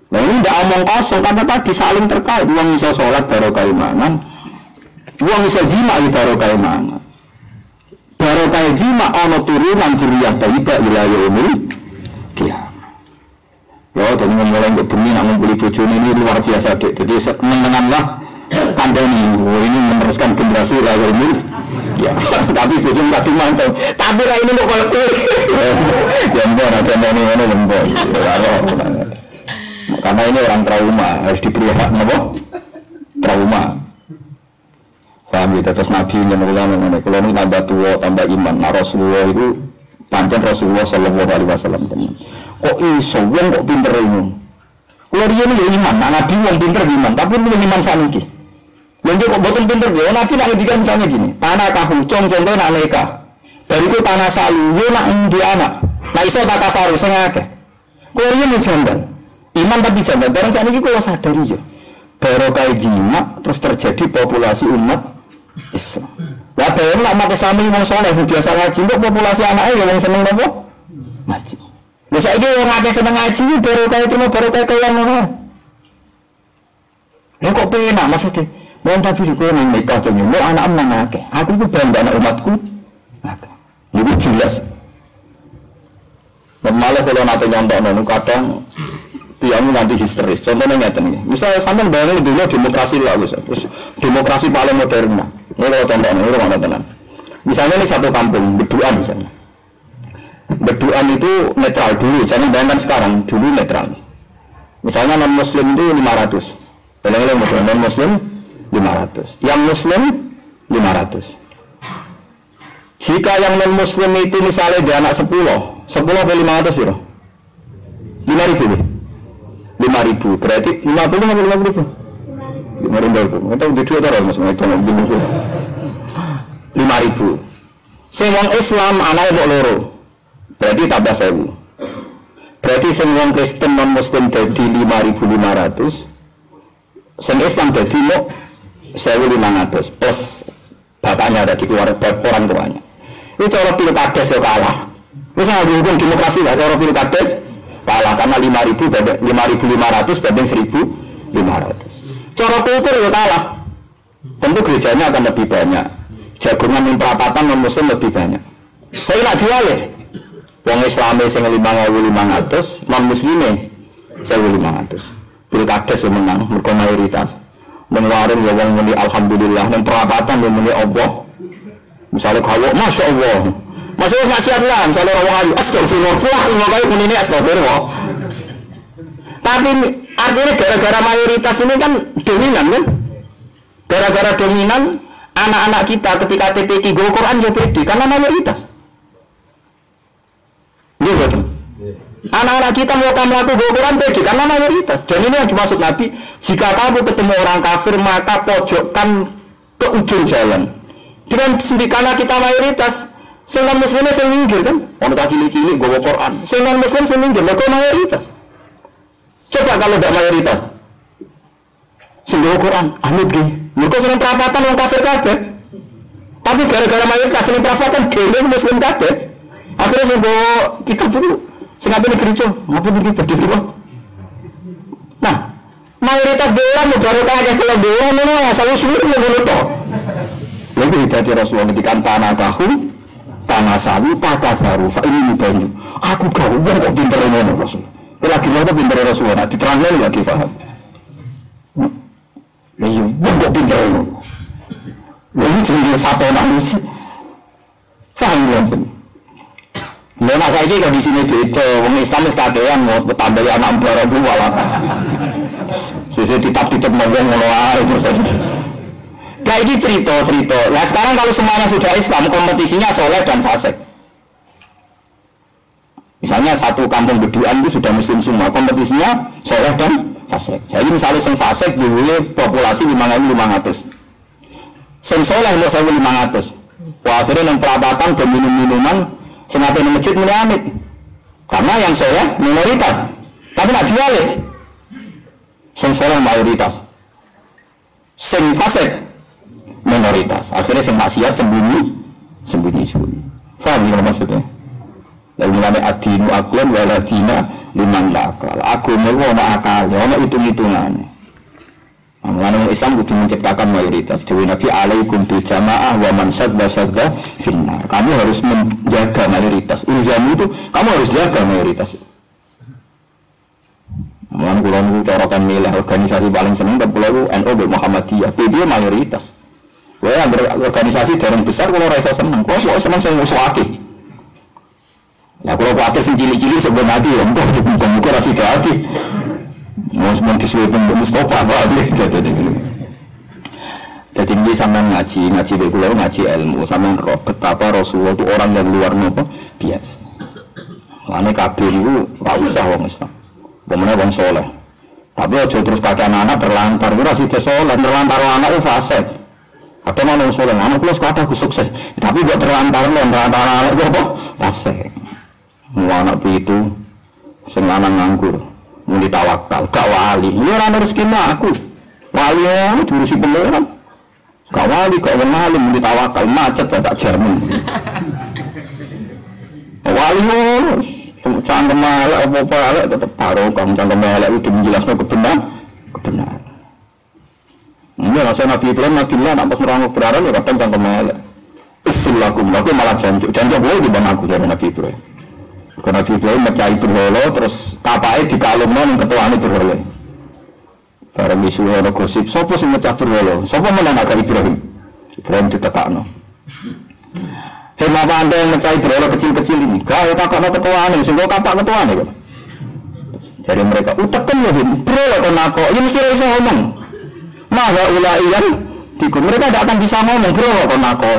Nah ini tidak omong kosong karena tadi saling terkait. Uang bisa sholat baru mangan, uang bisa jima baru mangan. Barokah jima ono turunan zuriyah thayyibah ila yaumil kiamat Ya, jadi mulai untuk bumi nak membeli bojone ini luar biasa dek. Jadi seneng lah pandemi oh, ini meneruskan generasi lahir. Ya, tapi bojone tak dimantau. Tapi lah ini kok koyo Jambon ada ini ini jambon. Karena ini orang trauma harus diberi hak nopo trauma. Paham ya, terus Nabi yang mengulang kalau ini tambah tua, tambah iman. Nah Rasulullah itu panjang Rasulullah Shallallahu Alaihi Wasallam. Kok iso? Wong kok pinter ilmu kalau dia ini ya iman. Nah, nabi yang pinter iman. Tapi lu iman saniki yang kok betul pinter? Dia nabi nak ngedikan misalnya gini. Tanah kahu cong contohnya nak neka itu tanah salu dia nak di anak. Nah iso tak kasaru sengake kalau dia ini jambal iman tapi jambal barang saat ini kalau sadari ya. Barokah jima terus terjadi populasi umat Islam lah bayang nak umat Islam ini mau soleh biasa ngaji kok populasi anaknya yang seneng apa ngaji bisa ini yang ada seneng ngaji baru kayak itu mau baru kayak kalian mana? Lo kok pena maksudnya? Mau tapi kau nang nikah tuh mau anak mana ke? Aku itu bangga anak umatku. Ini jelas. Malah kalau nanti nyontok kadang piamu nanti histeris. Contohnya nyata nih. Misalnya sampai bayangin dulu demokrasi lah, bisa. Terus demokrasi paling modern kalau contohnya, ini mana tenan. Misalnya ini satu kampung, berduaan misalnya. Berduaan itu netral dulu, jangan bayangkan sekarang, dulu netral. Misalnya non muslim itu 500. Bilang muslim, non muslim 500. Yang muslim 500. Jika yang non muslim itu misalnya dia anak 10, 10 atau 500 biro? 5 ribu 5 ribu, berarti 50 atau 50 ribu? 5 ribu, itu video atau maksudnya itu 5 ribu. Semua Islam anak mau loro, Berarti tambah sewu. Berarti semua Kristen non Muslim jadi 5.500. Sing Islam jadi mau sewu 500 plus bapaknya ada di keluarga orang tuanya. Ini cara pilkades ya kalah. Sangat hukum demokrasi lah cara pilkades kalah karena 5.000 5.500 banding 1.500. Cara kultur ya kalah. Tentu gerejanya akan lebih banyak. Jagungan yang perapatan muslim lebih banyak. Saya nak jual ya. Wong Islam sing 5500, non muslime 1500. Pilkades yang menang, mereka mayoritas. Mengeluarin ya wong muni alhamdulillah, dan perapatan yang muni Allah. Misalnya kalau masya Allah, Allah siap lah, misalnya orang ayu, astagfirullah, selah lima kali pun ini astagfirullah. Tapi artinya gara-gara mayoritas ini kan dominan kan? Gara-gara dominan anak-anak kita ketika TPQ go Quran ya pede karena mayoritas. Iya betul. Anak-anak kita mau kamu aku bawa Quran pede karena mayoritas. Dan ini yang dimaksud Nabi. Jika kamu ketemu orang kafir maka pojokkan ke ujung jalan. Dengan sendiri karena kita mayoritas. Senang muslimnya saya minggir kan. Orang tak cilik-cilik bawa Quran. Senang muslim saya minggir. Mayoritas. Coba kalau tidak mayoritas. Sehingga Quran. Amit gini. Mereka senang perapatan orang kafir kabeh. Tapi gara-gara mayoritas senang perapatan. Gini muslim kabeh akhirnya saya bawa kita dulu saya nggak gereja ngapa nih berdiri kok nah mayoritas dewan baru kayak kalau dewan ini ya saya sulit menurut toh lebih dari Rasulullah ketika tanah kahu tanah sawu patah saru ini banyu aku kau kok pintar ini Rasul. Lagi apa pintar Rasulullah diterangkan lagi paham iya kok pintar ini. Ini jadi fatwa sih paham ya Lha nek saiki kondisine beda, wong Islam wis kakean mau tambah anak baru malah. Sese ditap-titip wong ngono ae terus. Kayak ini cerita-cerita. Nah sekarang kalau semuanya sudah Islam, kompetisinya soleh dan fasik. Misalnya satu kampung beduan itu sudah muslim semua, kompetisinya soleh dan fasik. Jadi misalnya yang fasik di populasi 5.500. Sing soleh mau 1.500. Wah akhirnya yang perabatan dan minum-minuman Sengaja di masjid amit. Karena yang soleh minoritas. Tapi nak jual ya. Sing soleh mayoritas. Sing fasik minoritas. Akhirnya sing maksiat sembunyi, sembunyi sembunyi. Faham ya maksudnya? Lalu mulai adinu aklon waladina liman lakal. Aku mau ada akal, ada hitung hitungan. Mengenai Islam kudu menciptakan mayoritas. Dewi Nabi alaikum bil jamaah wa man sadda sadda finnar. Kamu harus menjaga mayoritas. Ilzam itu kamu harus jaga mayoritas. Mulane kula niku cara kan milih organisasi paling seneng dan pulau NU Muhammadiyah. PD mayoritas. Kowe anggere organisasi dereng besar kula ora iso seneng. Kok seneng sing musuhake. Lah kula kuwatir sing cilik-cilik sebelum mati ya entah muga-muga ra sida hati. Mau semua disuwe pun Mustafa apa jadi jadi ini sampai ngaji, ngaji pulau ngaji ilmu, sampai roh betapa Rasulullah itu orang yang luar nopo biasa. Lane kabir itu gak usah wong Islam. Bagaimana wong soleh. Tapi aja terus kakek anak terlantar, itu rasih soleh, terlantar anak itu fase. Apa mana soleh, anak plus kata aku sukses. Tapi buat terlantar lo, terlantar anak itu apa? Fase. Mau anak itu, senang nganggur mau ditawakal. Gak wali. Ini orang rezeki aku. Wali itu diurusi pengeran gak wali gak wali mau ditawakal. Macet tak Jerman. Wali harus cangkem elek apa apa elek tetap kamu cangkem elek itu menjelaskan kebenaran kebenaran ini rasa Nabi Ibrahim Nabi Allah nak pas nerang kebenaran ya kadang cangkem elek Istilakum, aku malah jancuk, jancuk boleh di aku dari Nabi Ibrahim karena Nabi Ibrahim mencari berhala terus tapai di kalungnya yang ketua ini berhala. Barang isu ada gosip, siapa sih mecah berhala? Siapa mana agak Ibrahim? Ibrahim ditekakno. Hei, apa anda yang mencari berhala kecil-kecil ini? Kau takut no ketua ini, sehingga kapak ketua ini kan? Jadi mereka, utekan loh, berhala kan aku, ya mesti bisa ngomong. Maka ulaian, mereka tidak akan bisa ngomong, berhala kan aku.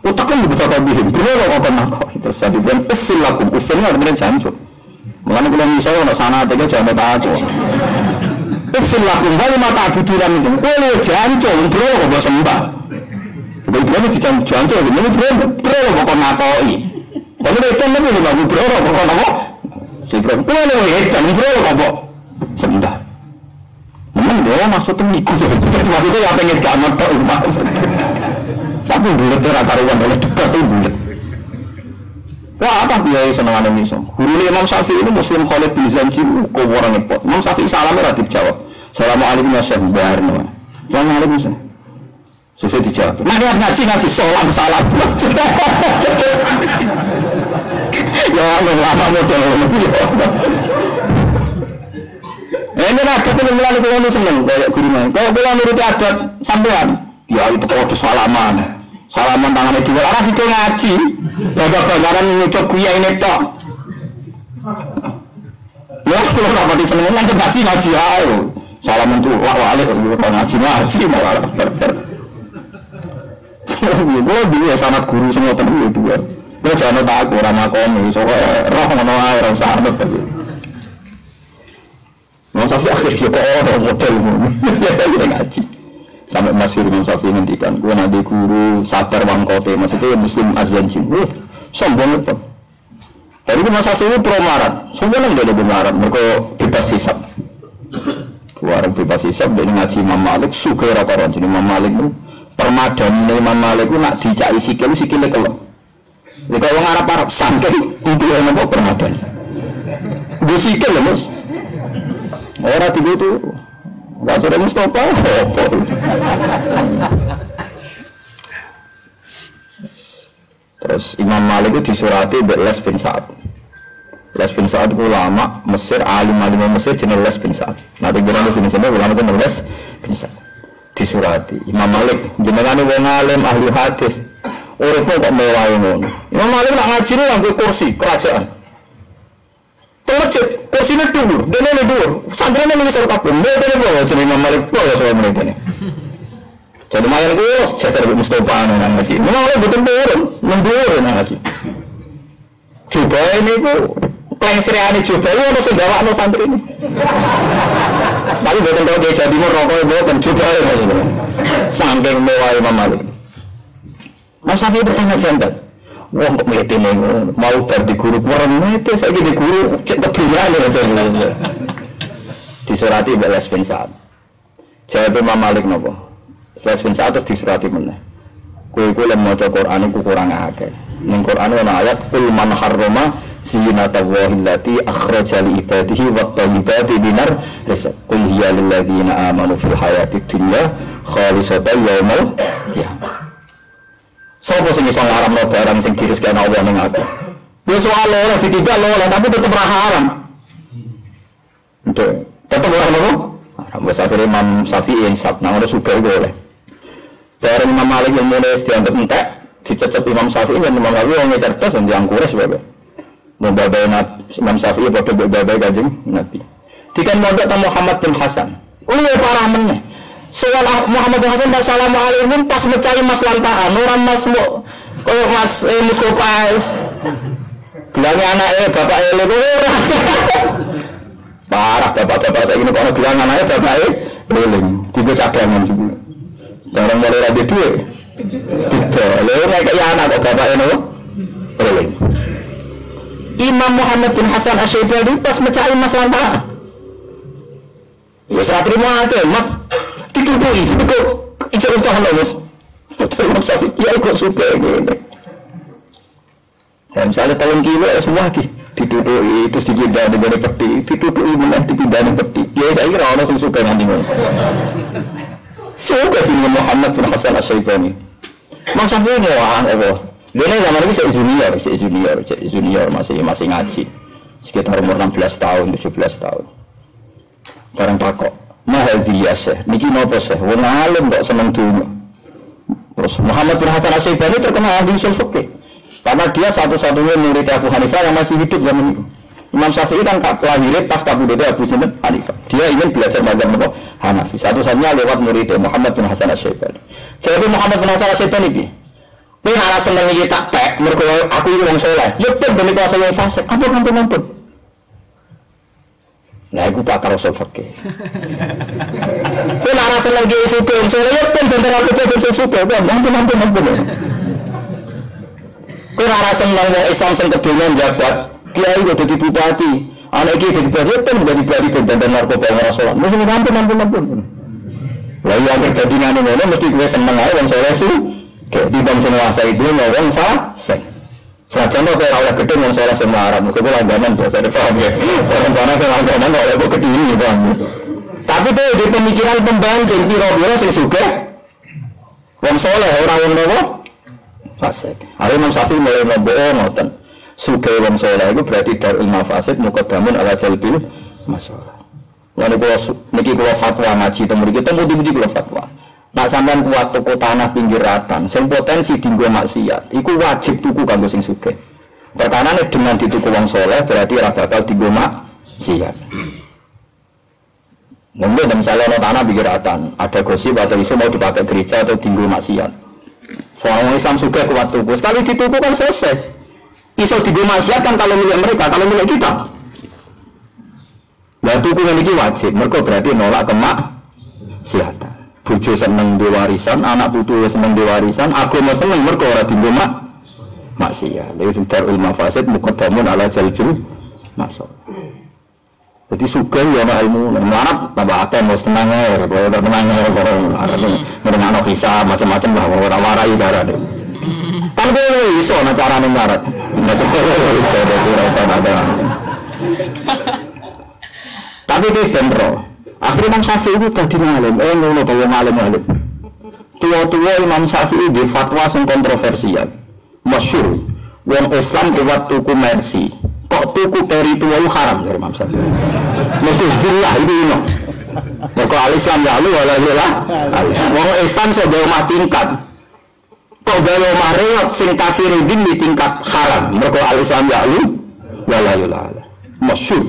Utakan lebih tak bihim, bro apa nak terus saya bilang usul lakum, usulnya harus jancuk. Mengenai kalau misalnya nak sana tiga jangan aku. Usul lakum, kali mata abuduran itu, kalau jancuk, bro apa sembah. Begitu ini dijancuk, jancuk, ini bro, bro apa nakoi. Tapi itu lebih lima bro apa nako. Si bro, kalau itu bro apa sembah. Memang dia maksudnya ikut, maksudnya yang gak ngerti tapi bulat ya karuan oleh dekat bulat. Wah apa dia seneng ada miso? Guru Imam Syafi'i ini Muslim Khalid bin Zanji kok orang ngepot. Imam Syafi'i salam ratib jawab. Assalamualaikum ya Syekh Bahar nama. Assalamualaikum Syekh. Sesuai dijawab. Nah dia ngaji ngaji sholat salam. ya lama model Ini adat itu melalui kalau seneng kayak guru Kalau kalau nuruti adat sampean, ya itu kode salaman. Salaman tangannya dua arah situ ngaji. Bapak bakaran ngucap kuya ini tok. Ya kalau rapat di seneng nanti ngaji ngaji ayo. Salaman tuh wah walik kalau ngaji ngaji malah. Gue dua sangat guru semua temen dua gue jangan takut orang makoni soalnya roh ngono orang sangat Mau sampai akhirnya kok orang model ngaji sampai masih Imam Syafi'i ngendikan gue nanti guru sabar wangkote maksudnya muslim azan jiwa sombong itu. Dari Imam Syafi'i pro marat semua yang ada marat mereka bebas hisap Warung bebas hisap dari ngaji Imam Malik suka rata-rata. Jadi Imam Malik itu permadan Imam Malik itu nak dicai sikil sikilnya kelop jadi kalau orang Arab Arab sangking itu yang apa permadan gue sikil mas orang tiga itu Gak sudah Mustafa? Terus Imam Malik itu disurati oleh Les bin Sa'ad. Les bin Sa'ad itu ulama Mesir, alim-alim Mesir jenis Les bin Sa'ad. Nanti kita di sini ulama jenis Les bin Sa'ad. Disurati Imam Malik, jenengan wong alim ahli hadis. Uripnya kok mewah ngono. Imam Malik nak ngaji ini kursi kerajaan masjid kursinya dhuwur dene dhuwur santrine ning isor kabeh mboten kok jenenge Malik kok ya soal menit ini jadi mayan ku jajar Ibu Mustafa nang ngaji memang oleh betul turun mendur nang ngaji coba ini ku Kleng seriane coba ini harus gawa no santri ini tapi betul tahu dia jadi mau rokok betul coba ya saking mewah Imam Malik Mas Safi bertanya jantan Wah kok melihat ini mau bar di guru kurang itu saya di guru cek kedunya nih disurati oleh Les bin Saad. Jawab Imam Malik nopo. Les bin Saad terus disurati mana? Kue kue lem mau Quran itu kurang akeh. Ning Quran ana ayat kul man harrama zinatallahi allati akhraja li ibadihi wa thayyibati dinar rizq qul hiya lil ladzina amanu fil hayati dunya khalisatan yaumal qiyamah Sopo sing iso ngaramno barang sing dirizkani Allah ning aku? Ya soal oleh tidak oleh tapi tetap haram. Untuk tetap orang apa? Haram. Wes akhirnya Imam Syafi'i insaf nang ora suka boleh Bareng Imam Malik yang mulai dianggap entek dicecep Imam Syafi'i dan Imam Syafi'i yang cerdas dan yang kuras bapak. Mau babai Imam Syafi'i pada babai kajing Nabi. Dikan mondok Muhammad bin Hasan. Oh ya parah meneh Soal Muhammad bin Hasan Assalamualaikum pas mencari mas lantaan orang mas mau kalau mas eh, Mustafa bilangnya anaknya bapak ele parah bapak-bapak saya ini kalau bilang anaknya bapak ele beling tiga cadangan juga. Orang mulai raja dua tiga. Lalu mereka ya anak bapak ele beling Imam Muhammad bin Hasan Asyibadi pas mencari mas lantaan ya serah terima aja mas ditutui itu kok ijak utah mas betul mas ya kok suka gitu Ya, misalnya tahun kilo es wagi dituduhi itu sedikit dari dari peti. Dituduhi menang dipindah dari peti. Ya saya kira orang yang suka nanti ngono suka jadi Muhammad bin Hasan Asyaibani masa ini wah apa? Dia zaman ini saya junior saya junior saya junior masih masih ngaji. Sekitar umur 16 tahun 17 tahun. Barang takok mahal dia sih niki nopo sih wong alim kok seneng dulu terus Muhammad bin Hasan Asyaibani terkenal ahli usul fikih karena dia satu-satunya murid Abu Hanifah yang masih hidup zaman itu. Imam Syafi'i kan lahir pas kabudut Abu Sinten Hanifah. Dia ingin belajar mazhab apa? Hanafi. Satu-satunya lewat murid Muhammad bin Hasan Asy-Syaibani. Jadi Muhammad bin Hasan Asy-Syaibani iki. Kowe ora seneng iki tak pek mergo aku iki wong saleh. Ya ben ben kuasa yang fasik. Ampun ampun ampun. Nah, aku pakar usul fikih. Kowe ora seneng iki suka ya ben ben aku ben suka. Ampun ampun ampun. Kowe ora seneng wong Islam sing kedunya jabat, kiai kok dadi bupati. Anak iki dadi bupati kan dadi bupati ben narkoba ora salat. Mesti ampun ampun. Lah iya akhir dadi ngene ngono mesti kowe seneng ae wong saleh su. Di bang senguasa itu wong. Sajan kok ora oleh gedhe wong saleh sing marah, mesti kowe langganan biasa paham ya. Orang-orang sing langganan oleh kok gedhe ini paham. Tapi tuh di pemikiran pembantu piro-piro sing suka Wong soleh orang wong nopo? fasik. Hari Imam Syafi'i mulai oh ngoten. Sugai wong soleh itu berarti darul mafasid mukadamun ala jalbil masalah. Lalu kalau niki kalau fatwa ngaji temu kita mau di kalau fatwa. Nak sampean kuat toko tanah pinggir ratan, sing potensi tinggal maksiat, iku wajib tuku kanggo sing sugih. Perkara dengan dituku wong soleh berarti ora bakal tinggal maksiat. Mungkin misalnya ada tanah pinggir ratan, ada gosip atau isu mau dipakai gereja atau tinggal maksiat Soalnya Islam suka kuat tuku. Sekali dituku kan selesai. Iso kan kalau milik mereka, kalau milik kita. Nah tuku ini wajib. Mereka berarti nolak kemak sihatan. Bujo seneng di warisan, anak putu seneng di warisan, aku mau seneng mereka orang di mak maksiat. Lalu sudah ulma fasid mukadamun ala jalbil masuk. Jadi suka ya sama ilmu, melarat tambah akeh mau tenang ya, kalau udah tenang ya, kalau ada ngerengano kisah macam-macam lah, kalau orang warai cara deh. Tapi gue iso nah cara nih melarat, nggak suka iso gue rasa ada. Tapi dia benro, akhirnya Imam Syafi'i itu tadi ngalim, eh ngono kalau ngalim ngalim. Tua-tua Imam Syafi'i di fatwa yang kontroversial, masyur, wong Islam kuat tuku mercy, kok tuku peri tua haram dari Imam Syafi'i? Mesti zillah itu ino maka al-Islam ya lu wala lah wong Islam sudah omah tingkat. Kok gawe omah sing kafir di tingkat haram? Mereka al-Islam ya lu wala lah masyur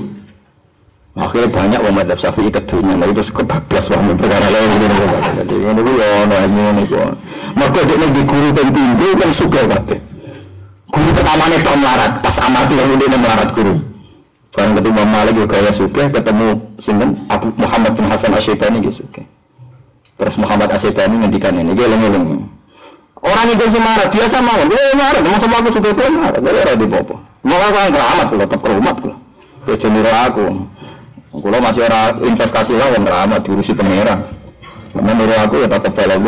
akhirnya banyak wong madhab syafi'i kedunya nah itu kebablas wong perkara lain ini jadi ini ya ono ini kok maka dia lagi guru dan pintu kan suka kabeh Guru pertamanya tok melarat, pas amati yang udah melarat guru. Barang kedua Malik juga ya suka ketemu sinten Abu Muhammad bin Hasan Asyibani gitu suka. Terus Muhammad Asyibani ngendikan ini, dia lengi Orang itu semarat biasa mau, dia marah, mau sama aku suka pun marah, dia ada di popo. Mau aku keramat, kalau tetap keramat kalau. Ya jenir aku. Kalau masih ada investasi lah yang keramat diurusi pangeran. Menurut aku ya tetap kalau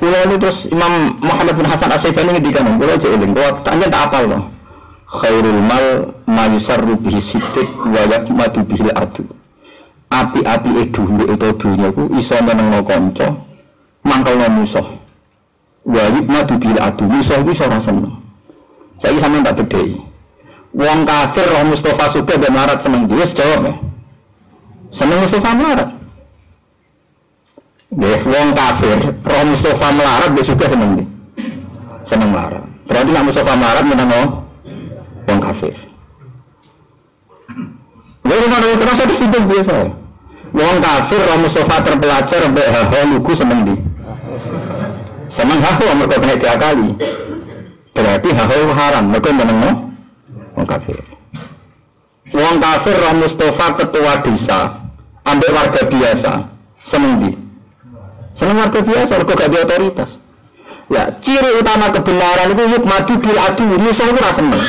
Kulo ini terus Imam Muhammad bin Hasan Asyibani ngendikan, kulo aja eling, kulo tanya tak apal loh. Khairul mal mayusarru bihi sidik wa yakmadu bihi adu. Api-api e dulu itu dunia ku iso meneng kanca mangkel musuh. Wa yakmadu bihi adu musuh ku iso seneng. Saya sama tak bedai. Wong kafir roh Mustafa suka dan marat seneng dia jawab ya. Seneng Mustafa marat. Deh, wong kafir, roh Mustafa melarat dia suka seneng nih. Seneng melarat. Berarti nak Mustafa melarat menang wong kafir. Lalu mana yang terasa tersinggung biasa. Wong kafir, roh Mustafa terpelajar, mbak haho lugu seneng di. Seneng haho, mereka kena tiga kali. Berarti haho haram, mereka menang wong kafir. Wong kafir, roh Mustafa ketua desa, ambil warga biasa, seneng di. Senang warga biasa, kok gak di otoritas. Ya, ciri utama kebenaran itu yuk madu bil adu, musuh itu rasa seneng.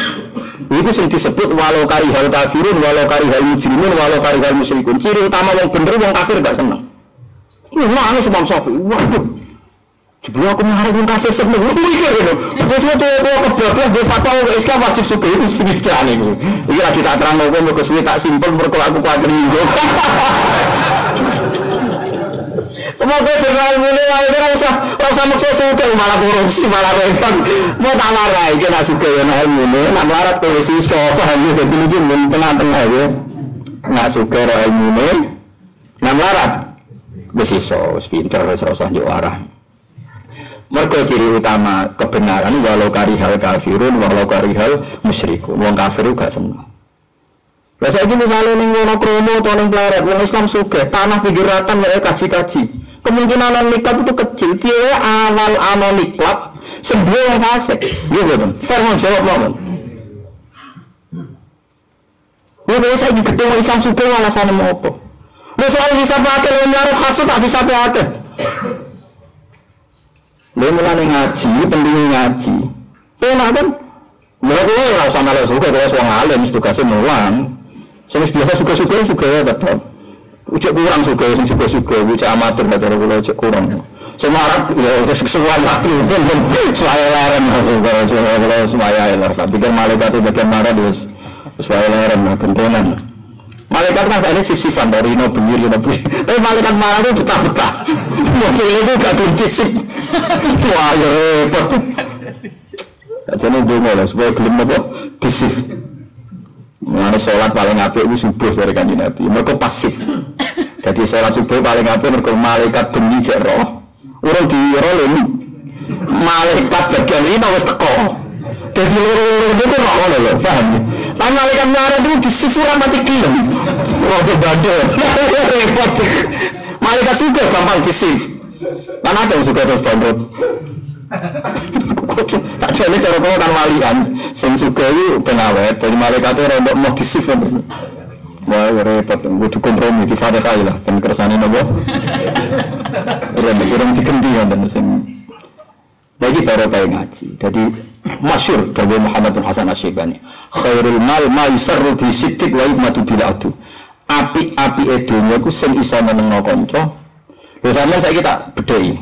Itu sing disebut walau kari hal kafirun, walau kari hal mujrimun, walau kari hal musyrikun. Ciri utama yang bener yang kafir gak seneng. Ini mana Imam Syafi'i? Waduh. Jadi aku mengharap yang kafir seneng. Mikir itu. Terus itu itu kebablas di fatwa ke Islam wajib suka itu sedikit aneh. Ini lagi tak terang mau kesuwi tak simpel berkol aku kuat minggu. Semoga jenderal mulai wae ora usah usah suka malah korupsi malah repot. Mau tak marai iki nak suka ya nak ilmune, nak melarat kowe sisa paham ya dadi iki men tengah-tengah ya. Nak suka ora ilmune, nak pinter arah. Mergo ciri utama kebenaran walau karihal kafirun walau karihal musyrikun. Wong kafir gak seneng. Lah saiki misale ning ngono kromo utawa ning plaret wong Islam sugih, tanah pinggiratan wae kaji-kaji. Kemungkinan nikah itu kecil, dia awal awal nikah sebuah yang fasik. Iya betul. Firman jawab mau. Ya kalau saya ketemu Islam sugih alasannya mau apa? Lu soal pakai lu nyarap khasut tak bisa Lu mulai ngaji, penting ngaji. Enak kan? Mereka itu lah sama lah suka, kalau suang alim, tugasnya mulang. Saya biasa suka-suka, suka ya tetap. Ucap kurang suka, sing suka-suka, ucap amatir, nggak tahu kalau ucap kurang. Semarak, ya kesuwan lagi, suaya leren, kalau suaya leren. Tapi kan malaikat itu bagian marah, dia suaya leren, lah, gentenan. Malaikat kan ini sif-sifan dari no bengir, no bengir. Tapi malaikat marah itu betah-betah. Mobil itu gak kunci sip. Wah, ya repot. Jadi dulu lah, supaya gelem apa? Disif. Mengenai sholat paling apik itu subuh dari kanji Nabi. Mereka pasif. Jadi sholat subuh paling apik mereka malaikat bengi cek roh. Orang di rolling. Malaikat bagian ini harus teko. Jadi loro-loro itu roh loh, paham? Tapi malaikat marah itu di sifuran mati kilim. Waduh badai. Repot. Malaikat suka gampang disif. Kan ada yang suka terus bangkrut. tak jadi cara kau kan walian sing suka itu penawet dari malaikat itu rombok mau disif wah ya repot gue tuh kompromi di fatihah lah kersane nopo orang diganti kan lagi baru kayak ngaji jadi masyur dari Muhammad bin Hasan Asyibani khairul mal ma yusarru bi siddiq wa yukmatu bil adu api-api edunya ku sing iso menengno kanca lho sampeyan saiki tak bedhei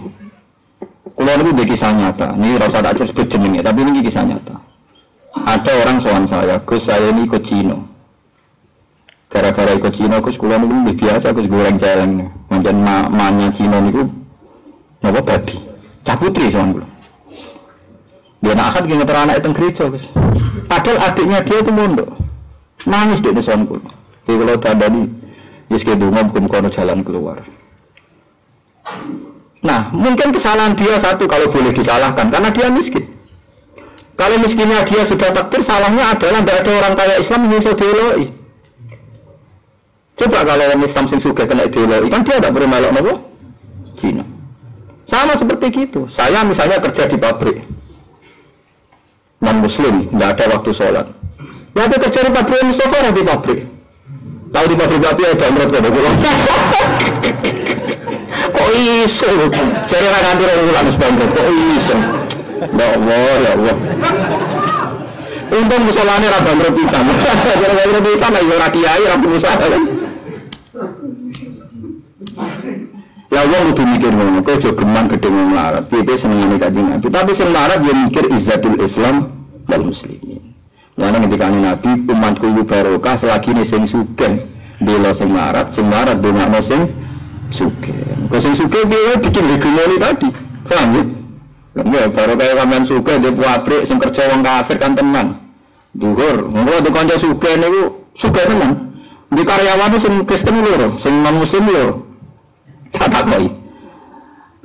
Kulo ini udah kisah nyata. Ini rasa tak jenengnya, tapi ini kisah nyata. Ada orang soal saya, Gus saya ini ikut Cino. Gara-gara ikut Cino, Gus kulo ini lebih biasa, Gus goreng jalan. Macam ma manya Cino ini, apa babi. Cah putri soal kulo. Dia nak akad gini teranak itu gereja, Gus. Padahal adiknya dia itu mondok. Nangis di soal kulo. Jadi kalau tak ada di, sekitar mungkin kono jalan keluar. Nah, mungkin kesalahan dia satu kalau boleh disalahkan karena dia miskin. Kalau miskinnya dia sudah takdir, salahnya adalah tidak ada orang kaya Islam yang bisa dieloi. Coba kalau orang Islam sing suka kena dieloi, kan dia tidak perlu melok Cina. Sama seperti gitu. Saya misalnya kerja di pabrik, non Muslim, nggak ada waktu sholat. Ya, ada kerja di pabrik Mustafa di pabrik. Tahu di pabrik api ada menurut kalau kok iso cari ra nganti rong wulan sebangkrut kok iso ya Allah ya Allah Untung musolane ra bangkrut pisan. Ora bangkrut pisan ayo ora kiai ra pengusaha kan. Lah wong kudu mikir ngono, kok aja geman gedhe wong larat. Piye senengane kanjeng Nabi. Tapi sing larat dia mikir izzatul Islam wal muslimin. Lalu ketika Nabi umatku ibu barokah selagi ini sing sugih bela sing larat, sing larat dongakno sing sugih. Kok sing sugih dia bikin hegemoni tadi. Paham ya? Ya baru kayak kamen sugih dia pabrik sing kerja wong kafir kan tenan. Duhur, ngono di kanca sugih niku sugih tenan. Di karyawan sing Kristen loro, sing non muslim loro tak takoi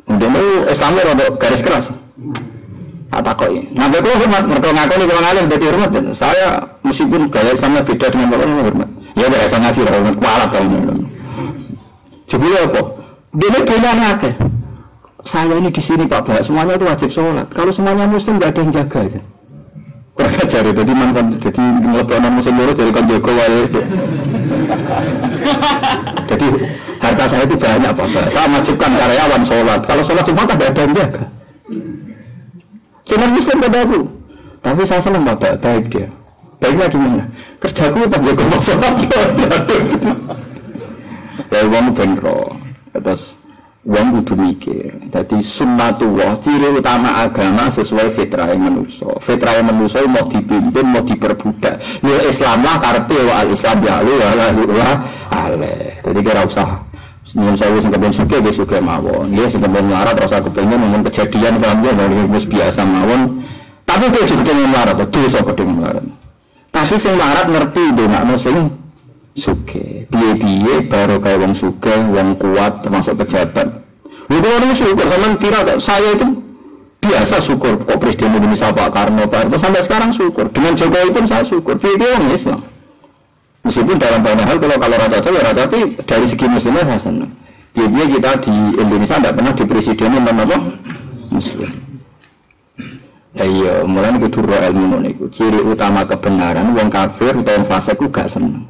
itu Islamnya rada garis keras. Tak takoi nah kalau hormat mereka ngaku nih kalau ngalim jadi hormat saya meskipun gaya Islamnya beda dengan bapak ini hormat. Ya berasa ngaji lah hormat kualat ini. Jadi apa? Ini punya akeh. Saya ini di sini Pak Bapak, semuanya itu wajib sholat. Kalau semuanya muslim nggak ada yang jaga aja. Kurang ajar jadi mantan jadi melebihan muslim dulu jadi kan jago Jadi harta saya itu banyak apa Saya wajibkan karyawan sholat. Kalau sholat semua kan ada yang jaga. Cuma muslim pada aku. Tapi saya senang bapak, baik dia. Baiknya gimana? Kerjaku pas jaga sholat. Ya uang benro. Terus Wong kudu mikir. Jadi sunnatullah ciri utama agama sesuai fitrah yang manusia. Fitrah yang manusia mau dipimpin, mau diperbudak. Ya Islam lah wa al Islam ya lu ya ale. Jadi kira usah Senyum saya sing kepen suke dia suke mawon. Dia sing kepen melarat rasa kepengen ngomong kejadian paham ya? Dari wis biasa mawon. Tapi dia juga kepengen melarat, betul so kepengen melarat. Tapi sing melarat ngerti nak sing suke piye-piye baru kayak wong suke wong kuat termasuk pejabat. Itu orang syukur sama kira saya itu biasa syukur. Kok presiden Indonesia Pak Karno Pak itu sampai sekarang syukur. Dengan Jokowi pun saya syukur. Piye-piye wong Islam meskipun dalam banyak hal kalau kalau raja ya raja tapi dari segi muslimnya saya senang piye-piye kita di Indonesia tidak pernah di presiden yang apa muslim Ya iya, mulai itu ilmu niku. Ciri utama kebenaran, wong kafir atau wong fasik gak seneng.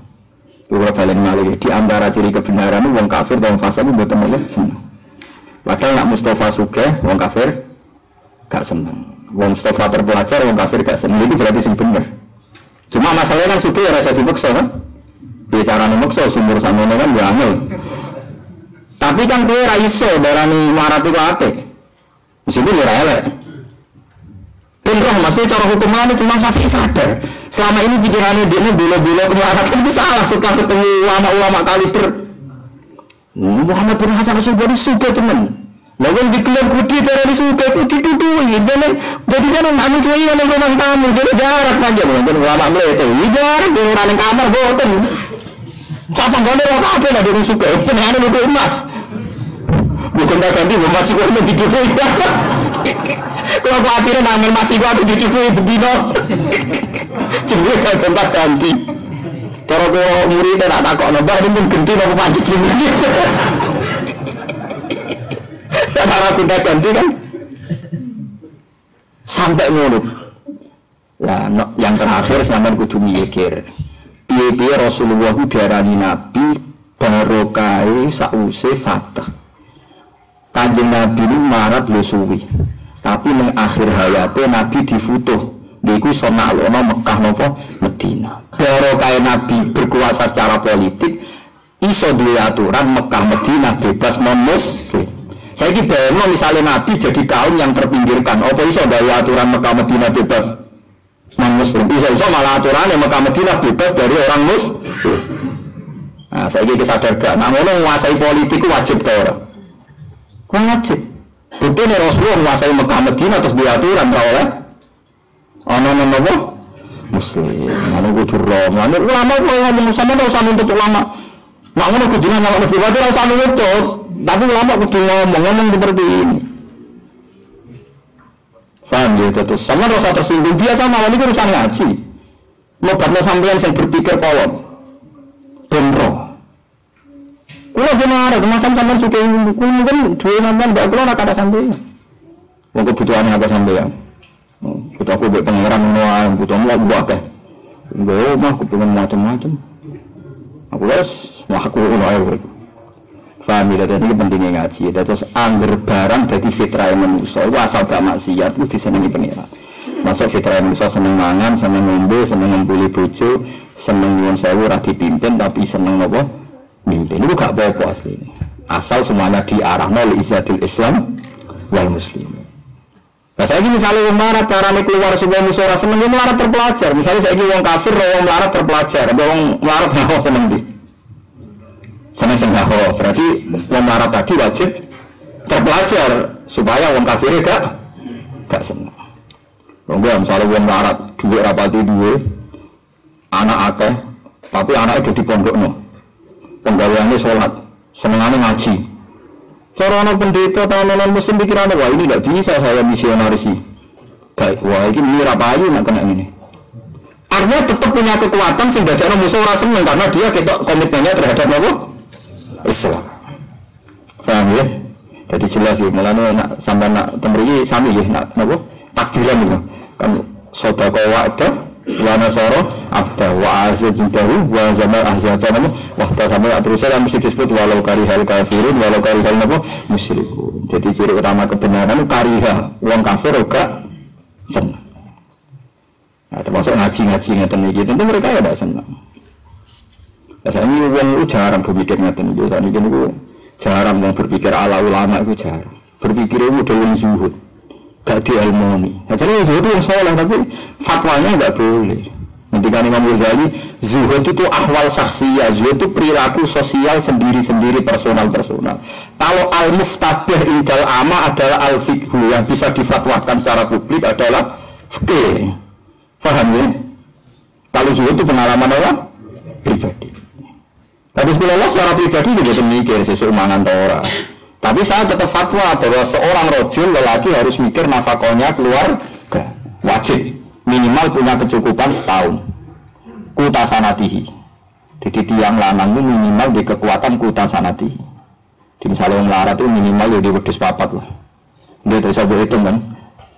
Kalau balik malih di antara ciri kebenaran wong kafir dan fase itu betul betul seneng. Padahal nak Mustafa suke, wong kafir gak seneng. Wong Mustafa terpelajar, wong kafir gak seneng. Itu berarti sing bener. Cuma masalahnya kan suke ya rasa dipaksa kan? Bicara nih maksa sumur sama kan ya angel. Tapi kan kue raiso darani marat itu apa? Meskipun ya elek. Pinroh maksudnya cara hukuman itu cuma saksi sadar selama ini pikirannya dia bila-bila kemaratan itu salah setelah ketemu ulama-ulama kaliber Muhammad bin Hasan Asyubani suka teman lalu diklaim kudi teroris suka kudi itu jadi jadi kan anu cuy yang rumah tamu jadi jarak aja jadi ulama melete ini jarak di orang yang kamar boten. Siapa gak ada apa lah dia suka? Penyana itu emas. Bukan tak ganti masih kau ditipu kalau khawatir nangin masih kau ditipu begini. Jadi kayak kontak ganti. Cara kau murid tak takut nambah ini pun ganti nopo panjat Cara kontak ganti kan sampai ngono. Lah yang terakhir sampean kudu mikir. Piye-piye Rasulullah diarani nabi barokai sause fatah. Kanjeng Nabi ini marat lo suwi. Tapi neng akhir hayatnya Nabi difutuh Iku sona lono Mekah nopo Medina. Baru kayak Nabi berkuasa secara politik, iso dua aturan Mekah Medina bebas non Muslim. Saya ini bayang misalnya Nabi jadi kaum yang terpinggirkan. Apa iso dua aturan Mekah Medina bebas non Muslim? Iso iso malah aturan yang Mekah Medina bebas dari orang Muslim. Nah, saya ini sadar gak. Nah, ngono menguasai politik wajib tau orang. Wajib. Betul nih Rasulullah menguasai Mekah Medina terus diaturan tau ya? ana napa muslim ana kudu mana ulama kalau ngomong sama ora usah nuntut ulama mak ngono kudu ngomong pribadi ora usah nuntut tapi ulama kudu ngomong ngomong seperti ini Faham ya, terus sama rasa tersinggung biasa malah ini urusan ngaji. Karena sampean yang berpikir kolom, benro. Kulo gimana? Kemasan sampean suka kulo mungkin dua sampean, mbak kulo nak ada sampean. Mau kebutuhan apa sampean? Kita aku buat pangeran noa, butuh mau buat apa? Gue mah aku pengen macam-macam. Aku les, wah aku ya. Faham ya, jadi pentingnya ngaji. Terus angger barang jadi fitrah yang manusia. Itu asal gak maksiat, itu disenangi pangeran. Masuk fitrah yang manusia seneng mangan, seneng ngombe, seneng ngembuli seneng nyuwun sewu, rati pimpin, tapi seneng apa? Mimpin. Itu gak apa-apa asli. asal semuanya diarah nol izzatil Islam wal muslim. Nah saya ini misalnya orang melarat caranya keluar sebuah musuh seneng melarat terpelajar. Misalnya saya ini orang kafir orang melarat terpelajar, orang melarat ngaho seneng di. Seneng seneng ngaho berarti orang melarat tadi wajib terpelajar supaya orang kafir gak gak seneng. Kalau misalnya orang melarat duit rapati duit anak akeh tapi anak itu di pondok no penggaweannya sholat senengannya ngaji. Cara anak pendeta atau non muslim pikirannya wah ini tidak bisa saya misionaris kayak wah ini mirip ayu nak kena ini artinya tetap punya kekuatan sehingga jangan musuh orang seneng karena dia ketok komitmennya terhadap apa Islam paham ya? Jadi jelas ya mulanya nak sampai nak temui sami ya nak apa takdiran itu kan sodako wa'da wa nasara abda wa azza jindahu wa zama ahzata nama wa tasama terusnya kan mesti disebut walau karihal kafirun walau karihal nama musyrikun. Jadi ciri utama kebenaran kariha wong kafir juga senang nah, termasuk ngaji-ngaji ngeten iki tentu mereka ya tidak senang Biasanya wong itu jarang berpikir ngeten iki saat ini jarang wong berpikir ala ulama itu jarang berpikir itu dalam zuhud gak diilmoni. Nah, jadi zuhud yang soleh tapi fatwanya nggak boleh. Ketika Imam Ghazali, zuhud itu ahwal saksiyah, zuhud itu perilaku sosial sendiri-sendiri personal-personal. Kalau al-muftabih indal ama adalah al-fikhu yang bisa difatwakan secara publik adalah fikih. Paham ya? Kalau zuhud itu pengalaman apa? Pribadi. Tapi sekolah Allah secara pribadi juga mikir sesuai mangan tora. Tapi saya tetap fatwa bahwa seorang rojul lelaki harus mikir nafakonya keluar wajib. Minimal punya kecukupan setahun. Kuta sanatihi. Jadi tiang lanang itu minimal di kekuatan kuta sanatihi. Di misalnya orang larat itu minimal ya di wedus papat lah. Dia tidak bisa berhitung kan?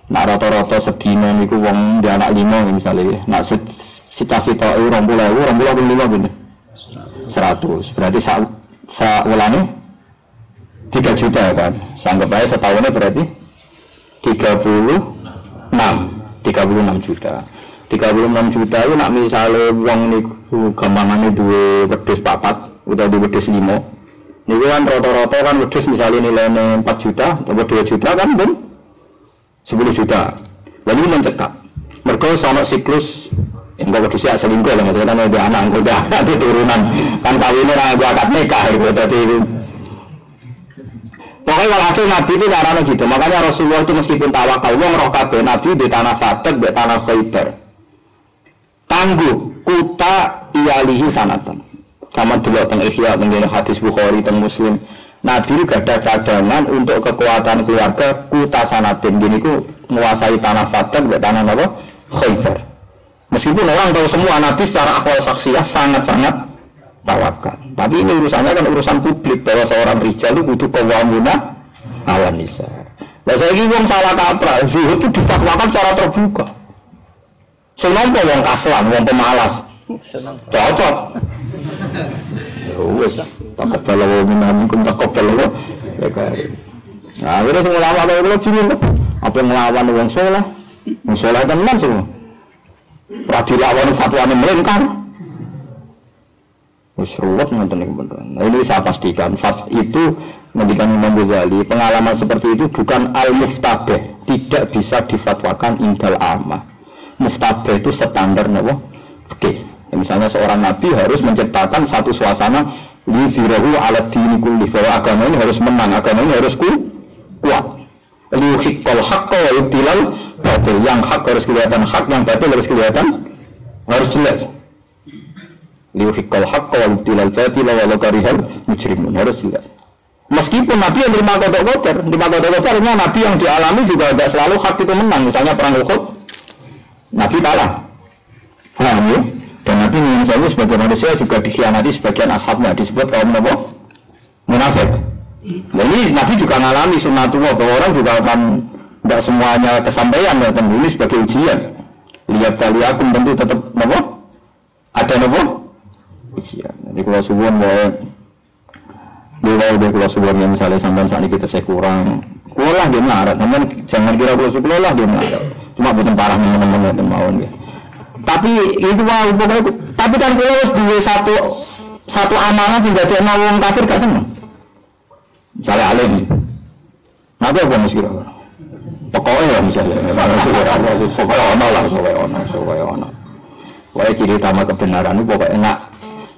Nak rata-rata sedino itu orang di anak lima misalnya ya. nak sita-sita eh, itu rompulah itu rompulah pun lima bener 100 berarti sak sak ulane 3 juta ya kan sanggup aja setahunnya berarti 36 36 juta. 36 juta itu nak misalnya uang ini gampangannya dua wedus papat udah kan kan dua wedus limo ini kan roto-roto kan wedus misalnya nilainya 4 juta atau 2 juta kan bun? 10 juta. Lalu mencekap mereka sama siklus yang kau wedusnya selingkuh lah maksudnya kan ada anak udah ada turunan kan kawinnya nah gue akad nikah gitu tadi Pokoknya walhasil Nabi itu caranya gitu. Makanya Rasulullah itu meskipun tawakal, wong roh kabeh Nabi di tanah Fatek, di tanah Khaybar. Tangguh kuta iyalihi sanatan. Sama dulu tentang Ihya menjadi hadis Bukhari tentang Muslim. Nabi itu ada cadangan untuk kekuatan keluarga kuta sanatin. Gini ku menguasai tanah Fatek, di tanah apa? Khaybar. Meskipun orang tahu semua Nabi secara akwal saksiyah sangat-sangat tawakal. Tapi ini urusannya kan urusan publik bahwa seorang rijal itu butuh kewamuna alam nisa. Nah saya ini wong salah kaprah, zuhud itu difatwakan secara terbuka. Senang wong kaslan, wong pemalas. Cocok. Ya kalau wong minamikum takut kalau ya kan. Nah, kita semua lama kalau belum bingung apa yang melawan wong soleh, wong soleh teman semua. Radilawan fatwanya melengkar. Wis ruwet ngoten niku Nah, ini saya pastikan fat itu ngendikan Imam Ghazali, pengalaman seperti itu bukan al-muftabih, tidak bisa difatwakan indal amma. Muftabih itu standar nopo? Oke. Ya, misalnya seorang nabi harus menciptakan satu suasana li zirahu ala dini kulli bahwa agama ini harus menang, agama ini harus ku, kuat. Liuhiqqal haqqa wa yubtilal batil. Yang hak harus kelihatan. Hak, yang batil harus kelihatan. Harus jelas. Liuhiqqal haqqa wa yubtilal batila walau karihal mujrimun. Harus jelas. Meskipun Nabi yang terima kodok kotor terima kodok kotor Nabi yang dialami juga tidak selalu hak itu menang. Misalnya perang Uhud Nabi kalah. Paham ya? Dan Nabi saya sebagai manusia juga dikhianati sebagian ashabnya. Disebut kaum Nabi munafik. Ini Nabi juga mengalami sunnatullah bahwa orang juga akan tidak semuanya kesampaian dan ini sebagai ujian lihat kali aku tentu tetap Nabi ada Nabi ujian. Jadi kalau mau di bawah dia kalau yang misalnya sampai saat ini kita saya kurang, kulah dia melarat. Namun jangan kira kalau subuh lah dia melarat. Cuma bukan parah teman-teman yang mau dia. Tapi itu wow pokoknya tapi kan kalau dua satu satu amanah sehingga dia mau kafir gak seneng. Misalnya alim. Nabi apa mesti kira? Pokoknya ya misalnya. Pokoknya ono lah, pokoknya ono, pokoknya ono. Pokoknya ciri utama kebenaran itu pokoknya nak.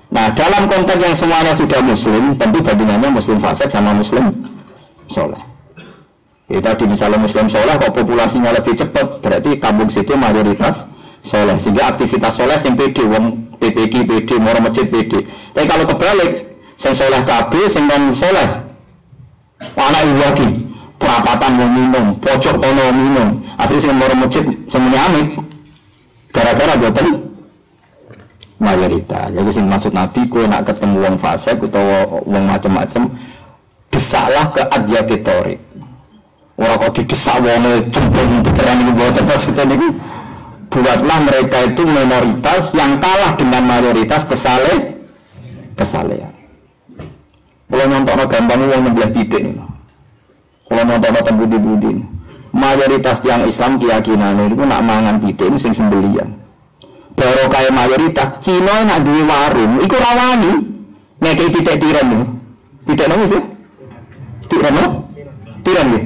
Nah dalam konteks yang semuanya sudah muslim, tentu bandingannya muslim fasik sama muslim soleh. Ya tadi misalnya muslim soleh kok populasinya lebih cepat, berarti kampung situ mayoritas soleh. Sehingga aktivitas soleh yang PD, wong PPG PD, moro masjid PD. Tapi kalau kebalik, sing soleh KB, sing non soleh, anak ibu lagi, perapatan mau minum, pojok kono minum, akhirnya sing moro masjid semuanya amit, gara-gara boten mayoritas. Jadi sing maksud Nabi, kue nak ketemu wong fasik atau wong macam-macam, desaklah ke adjatitorik Orang kok didesak wonge jempol beteran ini buat maksudnya ini buatlah mereka itu minoritas yang kalah dengan mayoritas kesale kesalehan. Kalau nonton gampang uang membelah titik ini. Kalau nonton nonton budi-budi mayoritas yang Islam keyakinan itu nak mangan titik sing sembelian. Baru kayak mayoritas Cina nak duwe warung, iku rawani. Nek titik tiran Titik nopo sih? Tiran no? Tiran nih.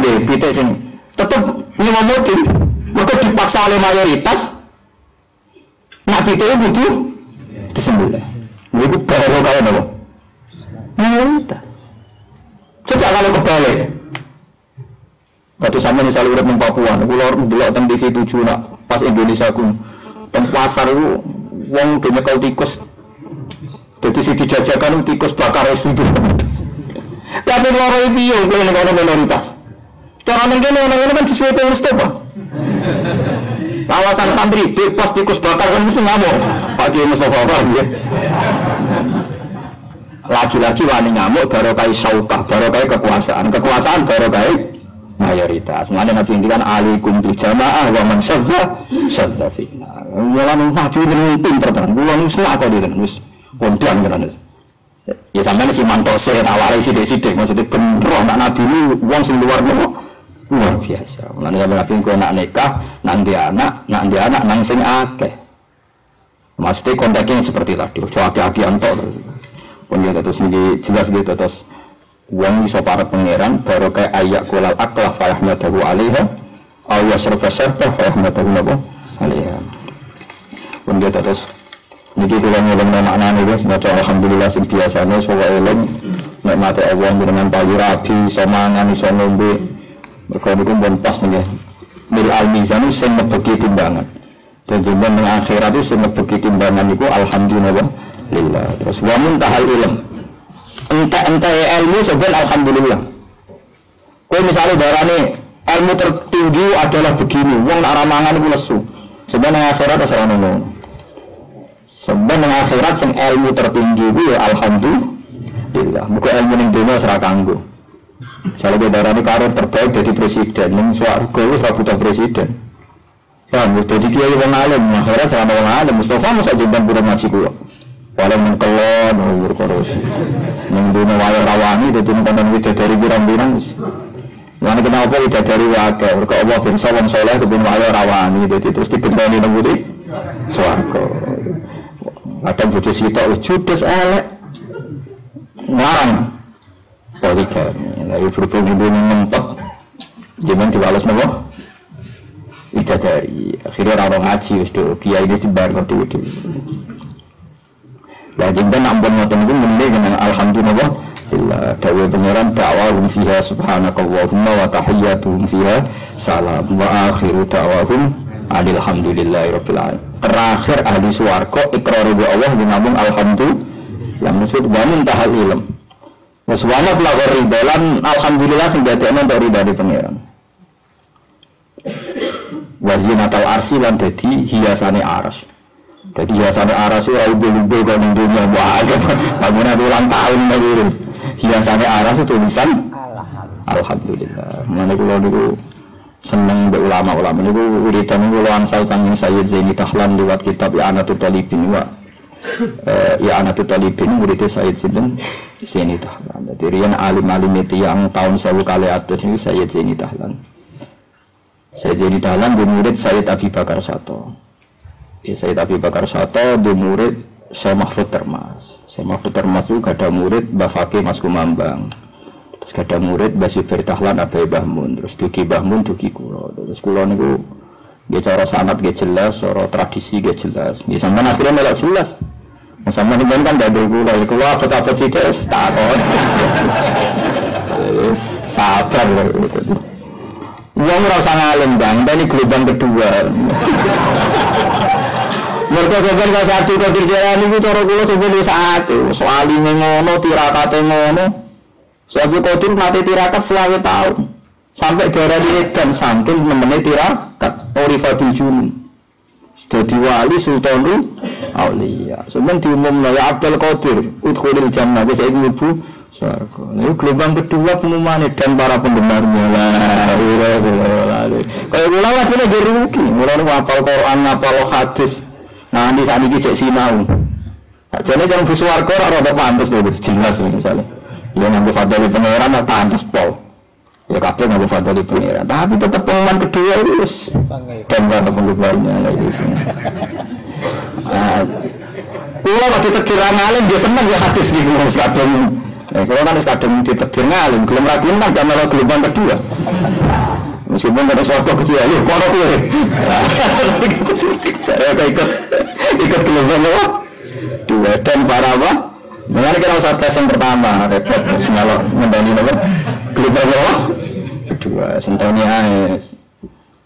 Nih, pitik sing tetep nyewa modin. Maka dipaksa oleh mayoritas. Nak pitik butuh disembelih. Itu baru kaya apa? Mayoritas. Coba kalau kebalik. Waktu sama misalnya udah di Papua, lor dulu tentang TV 7 nak pas Indonesia ku, teng pasar itu, uang udah nyekel tikus, jadi si dijajakan tikus bakar itu. Tapi loro itu yo, gue negara minoritas. Cara nengkene orang kan sesuai dengan Mustafa. Kawasan santri bebas tikus bakar kan mesti ngamuk. Pak Kiai Mustafa ya? Lagi-lagi wani ngamuk baru kai saukah, baru kai kekuasaan, kekuasaan baru kai mayoritas. Mengenai Nabi kan alikum bil jamaah wa man sadza sadza fina. Mulane maju dengan pinter tenan. Kula nu selak kok diten wis kondang tenan. Ya sampean si mantose awale sithik-sithik maksudnya gendroh nak Nabi ini wong sing luar nopo luar biasa. Mulane sampe nabi kau nak nikah, nanti anak, nanti anak nang sing akeh. Maksudnya kontaknya seperti tadi, coba aki-aki antok terus. Pun terus ini jelas gitu terus uang bisa para pangeran baru kayak ayak kulal aklah fayahmadahu alaiha aw yasrafa sarfa fayahmadahu nabo alaiha. Pun dia terus Niki kula ngeling makna niku maca alhamdulillah sing biasane semoga eling nikmate Allah dengan payu rabi iso mangan iso ngombe mereka pun pas nih. Mil al itu sing ngebagi timbangan. Dan dengan akhirat itu sing ngebagi timbangan itu alhamdulillah. Lillah. Terus wa muntahal ilm. Entah entah ilmu sebenarnya alhamdulillah. Kau misalnya darah nih ilmu tertinggi adalah begini. Wong nak ramangan itu lesu. Sebenarnya akhirat asal nono. Sebenarnya akhirat sing ilmu tertinggi itu ya alhamdulillah. Muka ilmu ning dunia serakanggu. Misalnya kita darah karir terbaik jadi presiden, neng suarga itu butuh presiden. Paham? Jadi kiai wong alim, akhirnya selama wong alim, Mustafa masa jemban burung ngaji kulo. Walau mengkelon, umur koros. Neng dunia wayang rawani, itu nonton wida dari birang-birang. Mana kenapa wida dari wakil? Mereka Allah bin Sawan Soleh, itu bin wayang rawani, jadi terus digenteni neng budi. Suarga. Kadang butuh sitok, judes elek. Ngarang poligami. Nah, berhubung ibu ngempet, jangan diwales nopo. dari akhirnya orang ngaji kiai dibayar kok dhewe Lah jenengan ampun ngoten niku mendhe dengan alhamdulillah Illa dawe pangeran da'wahum fiha subhanakallahumma wa tahiyyatuhum fiha salam wa akhiru da'wahum alhamdulillahi rabbil alamin. Terakhir ahli swarga ikrar Allah dinamung alhamdulillah. Yang wa min tahal ilm. Waswana pelakor ridalan Alhamdulillah sing dadekno untuk ridha di pangeran Wazinatal arsi lan dadi hiasane aras Jadi aras itu rau bulu kalau di dunia Wah, bangunan ulang tahun lagi Hiasane aras itu tulisan. Alhamdulillah. Mana kalau dulu seneng be ulama-ulama niku. Wiridan niku langsung sanging Sayyid Zaini Tahlan lewat kitab ya Anatul Talibin wa uh, ya anak talibin murid Sayyid Sinten Sini Tahlan. Jadi rian alim-alim itu yang tahun sewu kali atas ini Sayyid Sini Tahlan. Sayyid Sini Tahlan murid Sayyid Abi Bakar Sato ya Sayyid Abi Bakar Sato di murid Syekh Mahfud Termas Syekh Mahfud Termas itu ada murid Bafaki Mas Kumambang Terus ada murid Basi Bertahlan Abai Bahmun Terus duki Bahmun duki kulo Terus kulo niku dia cara sanat dia jelas, cara tradisi dia jelas. Dia sama akhirnya melok jelas. Nah, sama ini kan dari dulu lah, kulo apa apa sih tes takut. Sabar. Uang rasa ngalim bang, ini gelombang kedua. Mereka sebenarnya kalau satu kau terjadi itu cara kulo sebenarnya satu. Soalnya ngono, tirakatnya ngono. Sebab kotir mati tirakat selawe tahun. Sampai darah dan saking nemennya tirakat. Orifa bin Juni Sudah wali sultanu aulia. Cuman diumum ya Abdul Qadir Udkhulil jannah Bisa ibu Ini gelombang kedua pengumuman dan para penggemarnya. Lah mulai hasilnya jadi rugi. Mulai ngapal Quran, ngapal hadis Nah ini saat ini cek sinau. Jadi jangan buswarga Rada pantas dulu Jelas misalnya. Yang ngambil fadli pangeran pantas pol ya kabeh nggak fadl di pengiran tapi tetap pengumuman kedua itu dan para penggemarnya lagi nah, kalau waktu tetir ngalim dia seneng ya hadis di ngurus kadang eh kalau kan kadang ditetir ngalim. Belum rakyat kan malah gelombang kedua meskipun ada suatu kedua ya kono tuh ya ikut ikut gelombang apa? Dua. Dan para apa? Mengenai kita usah tes yang pertama, repot, kalau ngendani apa? Gelombang apa? kedua senteni ae.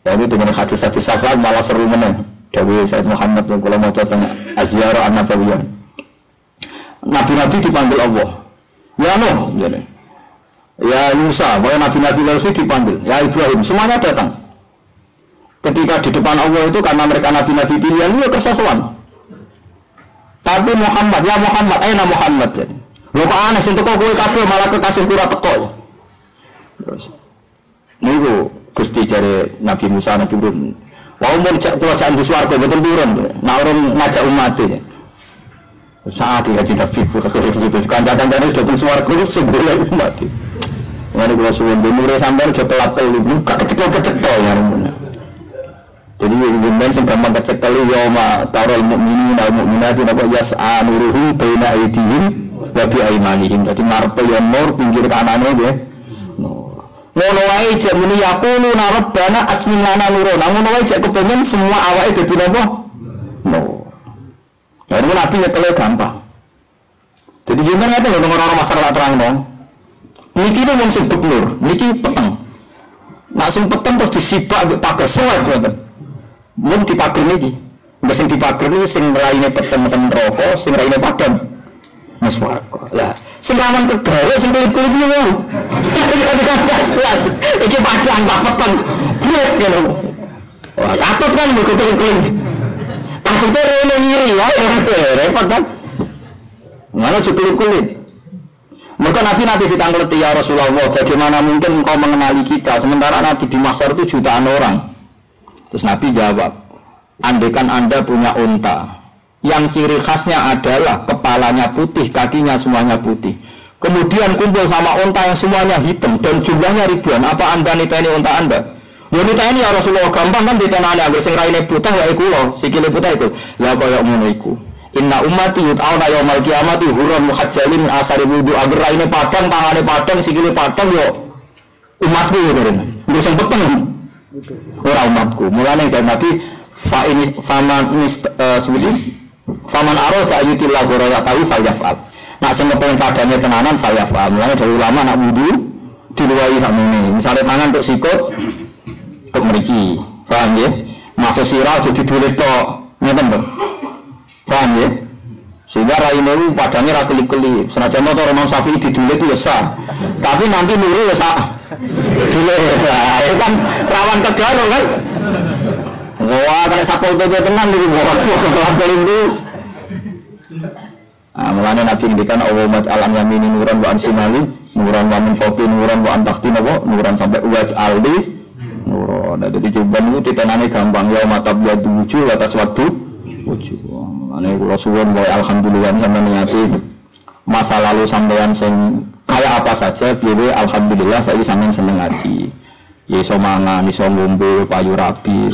Jadi dengan hadis hadis safar malah seru meneng Dewi Said Muhammad yang kalau mau tentang Aziara an Nabawiyah Nabi-nabi dipanggil Allah. Ya Nuh jadi ya Musa bahwa nabi-nabi lalu dipanggil ya Ibrahim semuanya datang ketika di depan Allah itu karena mereka nabi-nabi pilihan itu tersesuan tapi Muhammad ya Muhammad ayo Muhammad jadi kok aneh sing teko kowe kabeh malah kekasih kura teko. Terus Niku Gusti jare Nabi Musa Nabi Ibrahim. Wau mau cek kula cak ndus warga mboten turun. Nak urun ngajak umat e. Saat ya fifu itu kanca-kancane sudah teng swarga itu sebelum umat. Ngene kula suwun. Benure sampean aja telat telu buka kecekel-kecekel ya Jadi benar sing gampang kecekel ya ma tarul mukminin al mukminati napa yas'a nuruhum baina aydihim wa bi aymanihim. Dadi ngarepe ya nur pinggir kanane nggih. Ngono wae cek muni yaqulu na rabbana asmin lana nuruna ngono wae cek kepengin semua awake dadi napa? No Lalu nabi nyekel gampang. Jadi gimana itu kalau orang-orang masyarakat terang dong. Niki itu mau sing nur, niki peteng. Nak sing peteng terus disibak di pagar suwe tuh Mun di pagar niki. Mbak sing di pagar niki sing raine peteng peteng rokok, sing raine padam. Mas Lah, sing rawan kegawe sing kulit-kulit wong. Jelas. Iki padang tak peteng. Bret ngono. Wah, katut kan mbok kulit-kulit. Takutnya rene ngiri ya, repot kan. Mana cukup kulit. Maka Nabi Nabi ditangkleti ya Rasulullah Bagaimana mungkin engkau mengenali kita Sementara Nabi di Masar itu jutaan orang Terus Nabi jawab Andaikan anda punya unta yang ciri khasnya adalah kepalanya putih, kakinya semuanya putih. Kemudian kumpul sama unta yang semuanya hitam dan jumlahnya ribuan. Apa anda nita ini unta anda? Ya ini ya Rasulullah gampang kan ditenane agar sing raine putih ya iku loh, sikile putih iku. Ya kaya ngono iku. Inna ummati yut'auna yaumal qiyamati hurran muhajjalin asari wudu agar raine padang tangane padang sikile padang yo umatku ya kan. Nggo sing peteng. Ora umatku. Mulane jadi Nabi fa ini fama nis uh, Faman aro tak yuti lazoro ya tahu falyafal. Nak sing kepengen padane tenanan falyafal. Mulane dari ulama nak wudu diluwahi ini. Misalnya tangan untuk sikut untuk meriki. Paham ya? Masuk sirah jadi tok. Ngeten. Paham ya? Sehingga raine itu padangnya kelip-kelip. Senajan motor Imam Syafi'i didulit itu ya sah. Tapi nanti nuru ya sah. Dulit. Nah, itu kan rawan kegarong kan. Wah, kayak sapol PP tenang di bawah setelah pelindus. Nah, mulanya nabi ngendikan Allah mat alam yamini nuran wa ansinali nuran wa min fawqi nuran wa antakti nawa nuran sampai waj aldi nuran. Nah, jadi jawaban itu ditenane gampang ya mata biar wujud atas waktu wujud. Mulanya kula suwun bahwa alhamdulillah sampai niati. Masa lalu sampean sing kayak apa saja biar alhamdulillah saya sampean seneng ngaji. Ya iso mangan, iso ngombe, payu rapi,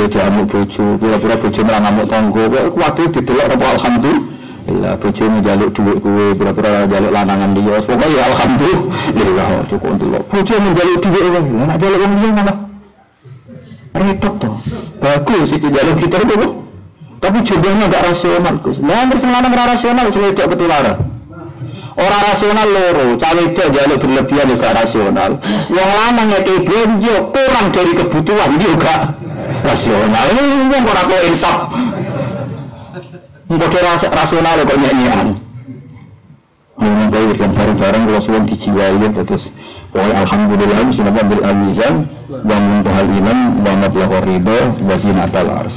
ya diamuk bojo, pura-pura bojo ora ngamuk tangga, kok kuwatir didelok apa alhamdulillah. alhamdulillah bojomu jaluk duit kuwe pura-pura jaluk lanangan dia pokoknya ya alhamdulillah cukup dulu bojomu jaluk duit kuwe. Lah nak jaluk wong liya malah repot toh bagus itu jaluk kita itu tapi jumlahnya gak rasional Gus lah terus lanang ora rasional seledok ketularan Orang rasional loro, cawe itu jaluk berlebihan juga rasional. Wong lanang ya kayak belanja kurang dari kebutuhan juga rasional. Ini wong ora kok insaf. Ras rasional kok nyanyian. Ini bayi kan bareng-bareng kalau sudah dijiwai terus Pokoknya Alhamdulillah sudah ambil al-mizan Wa muntahal iman Wa mablagh ridho Wa zinatal ars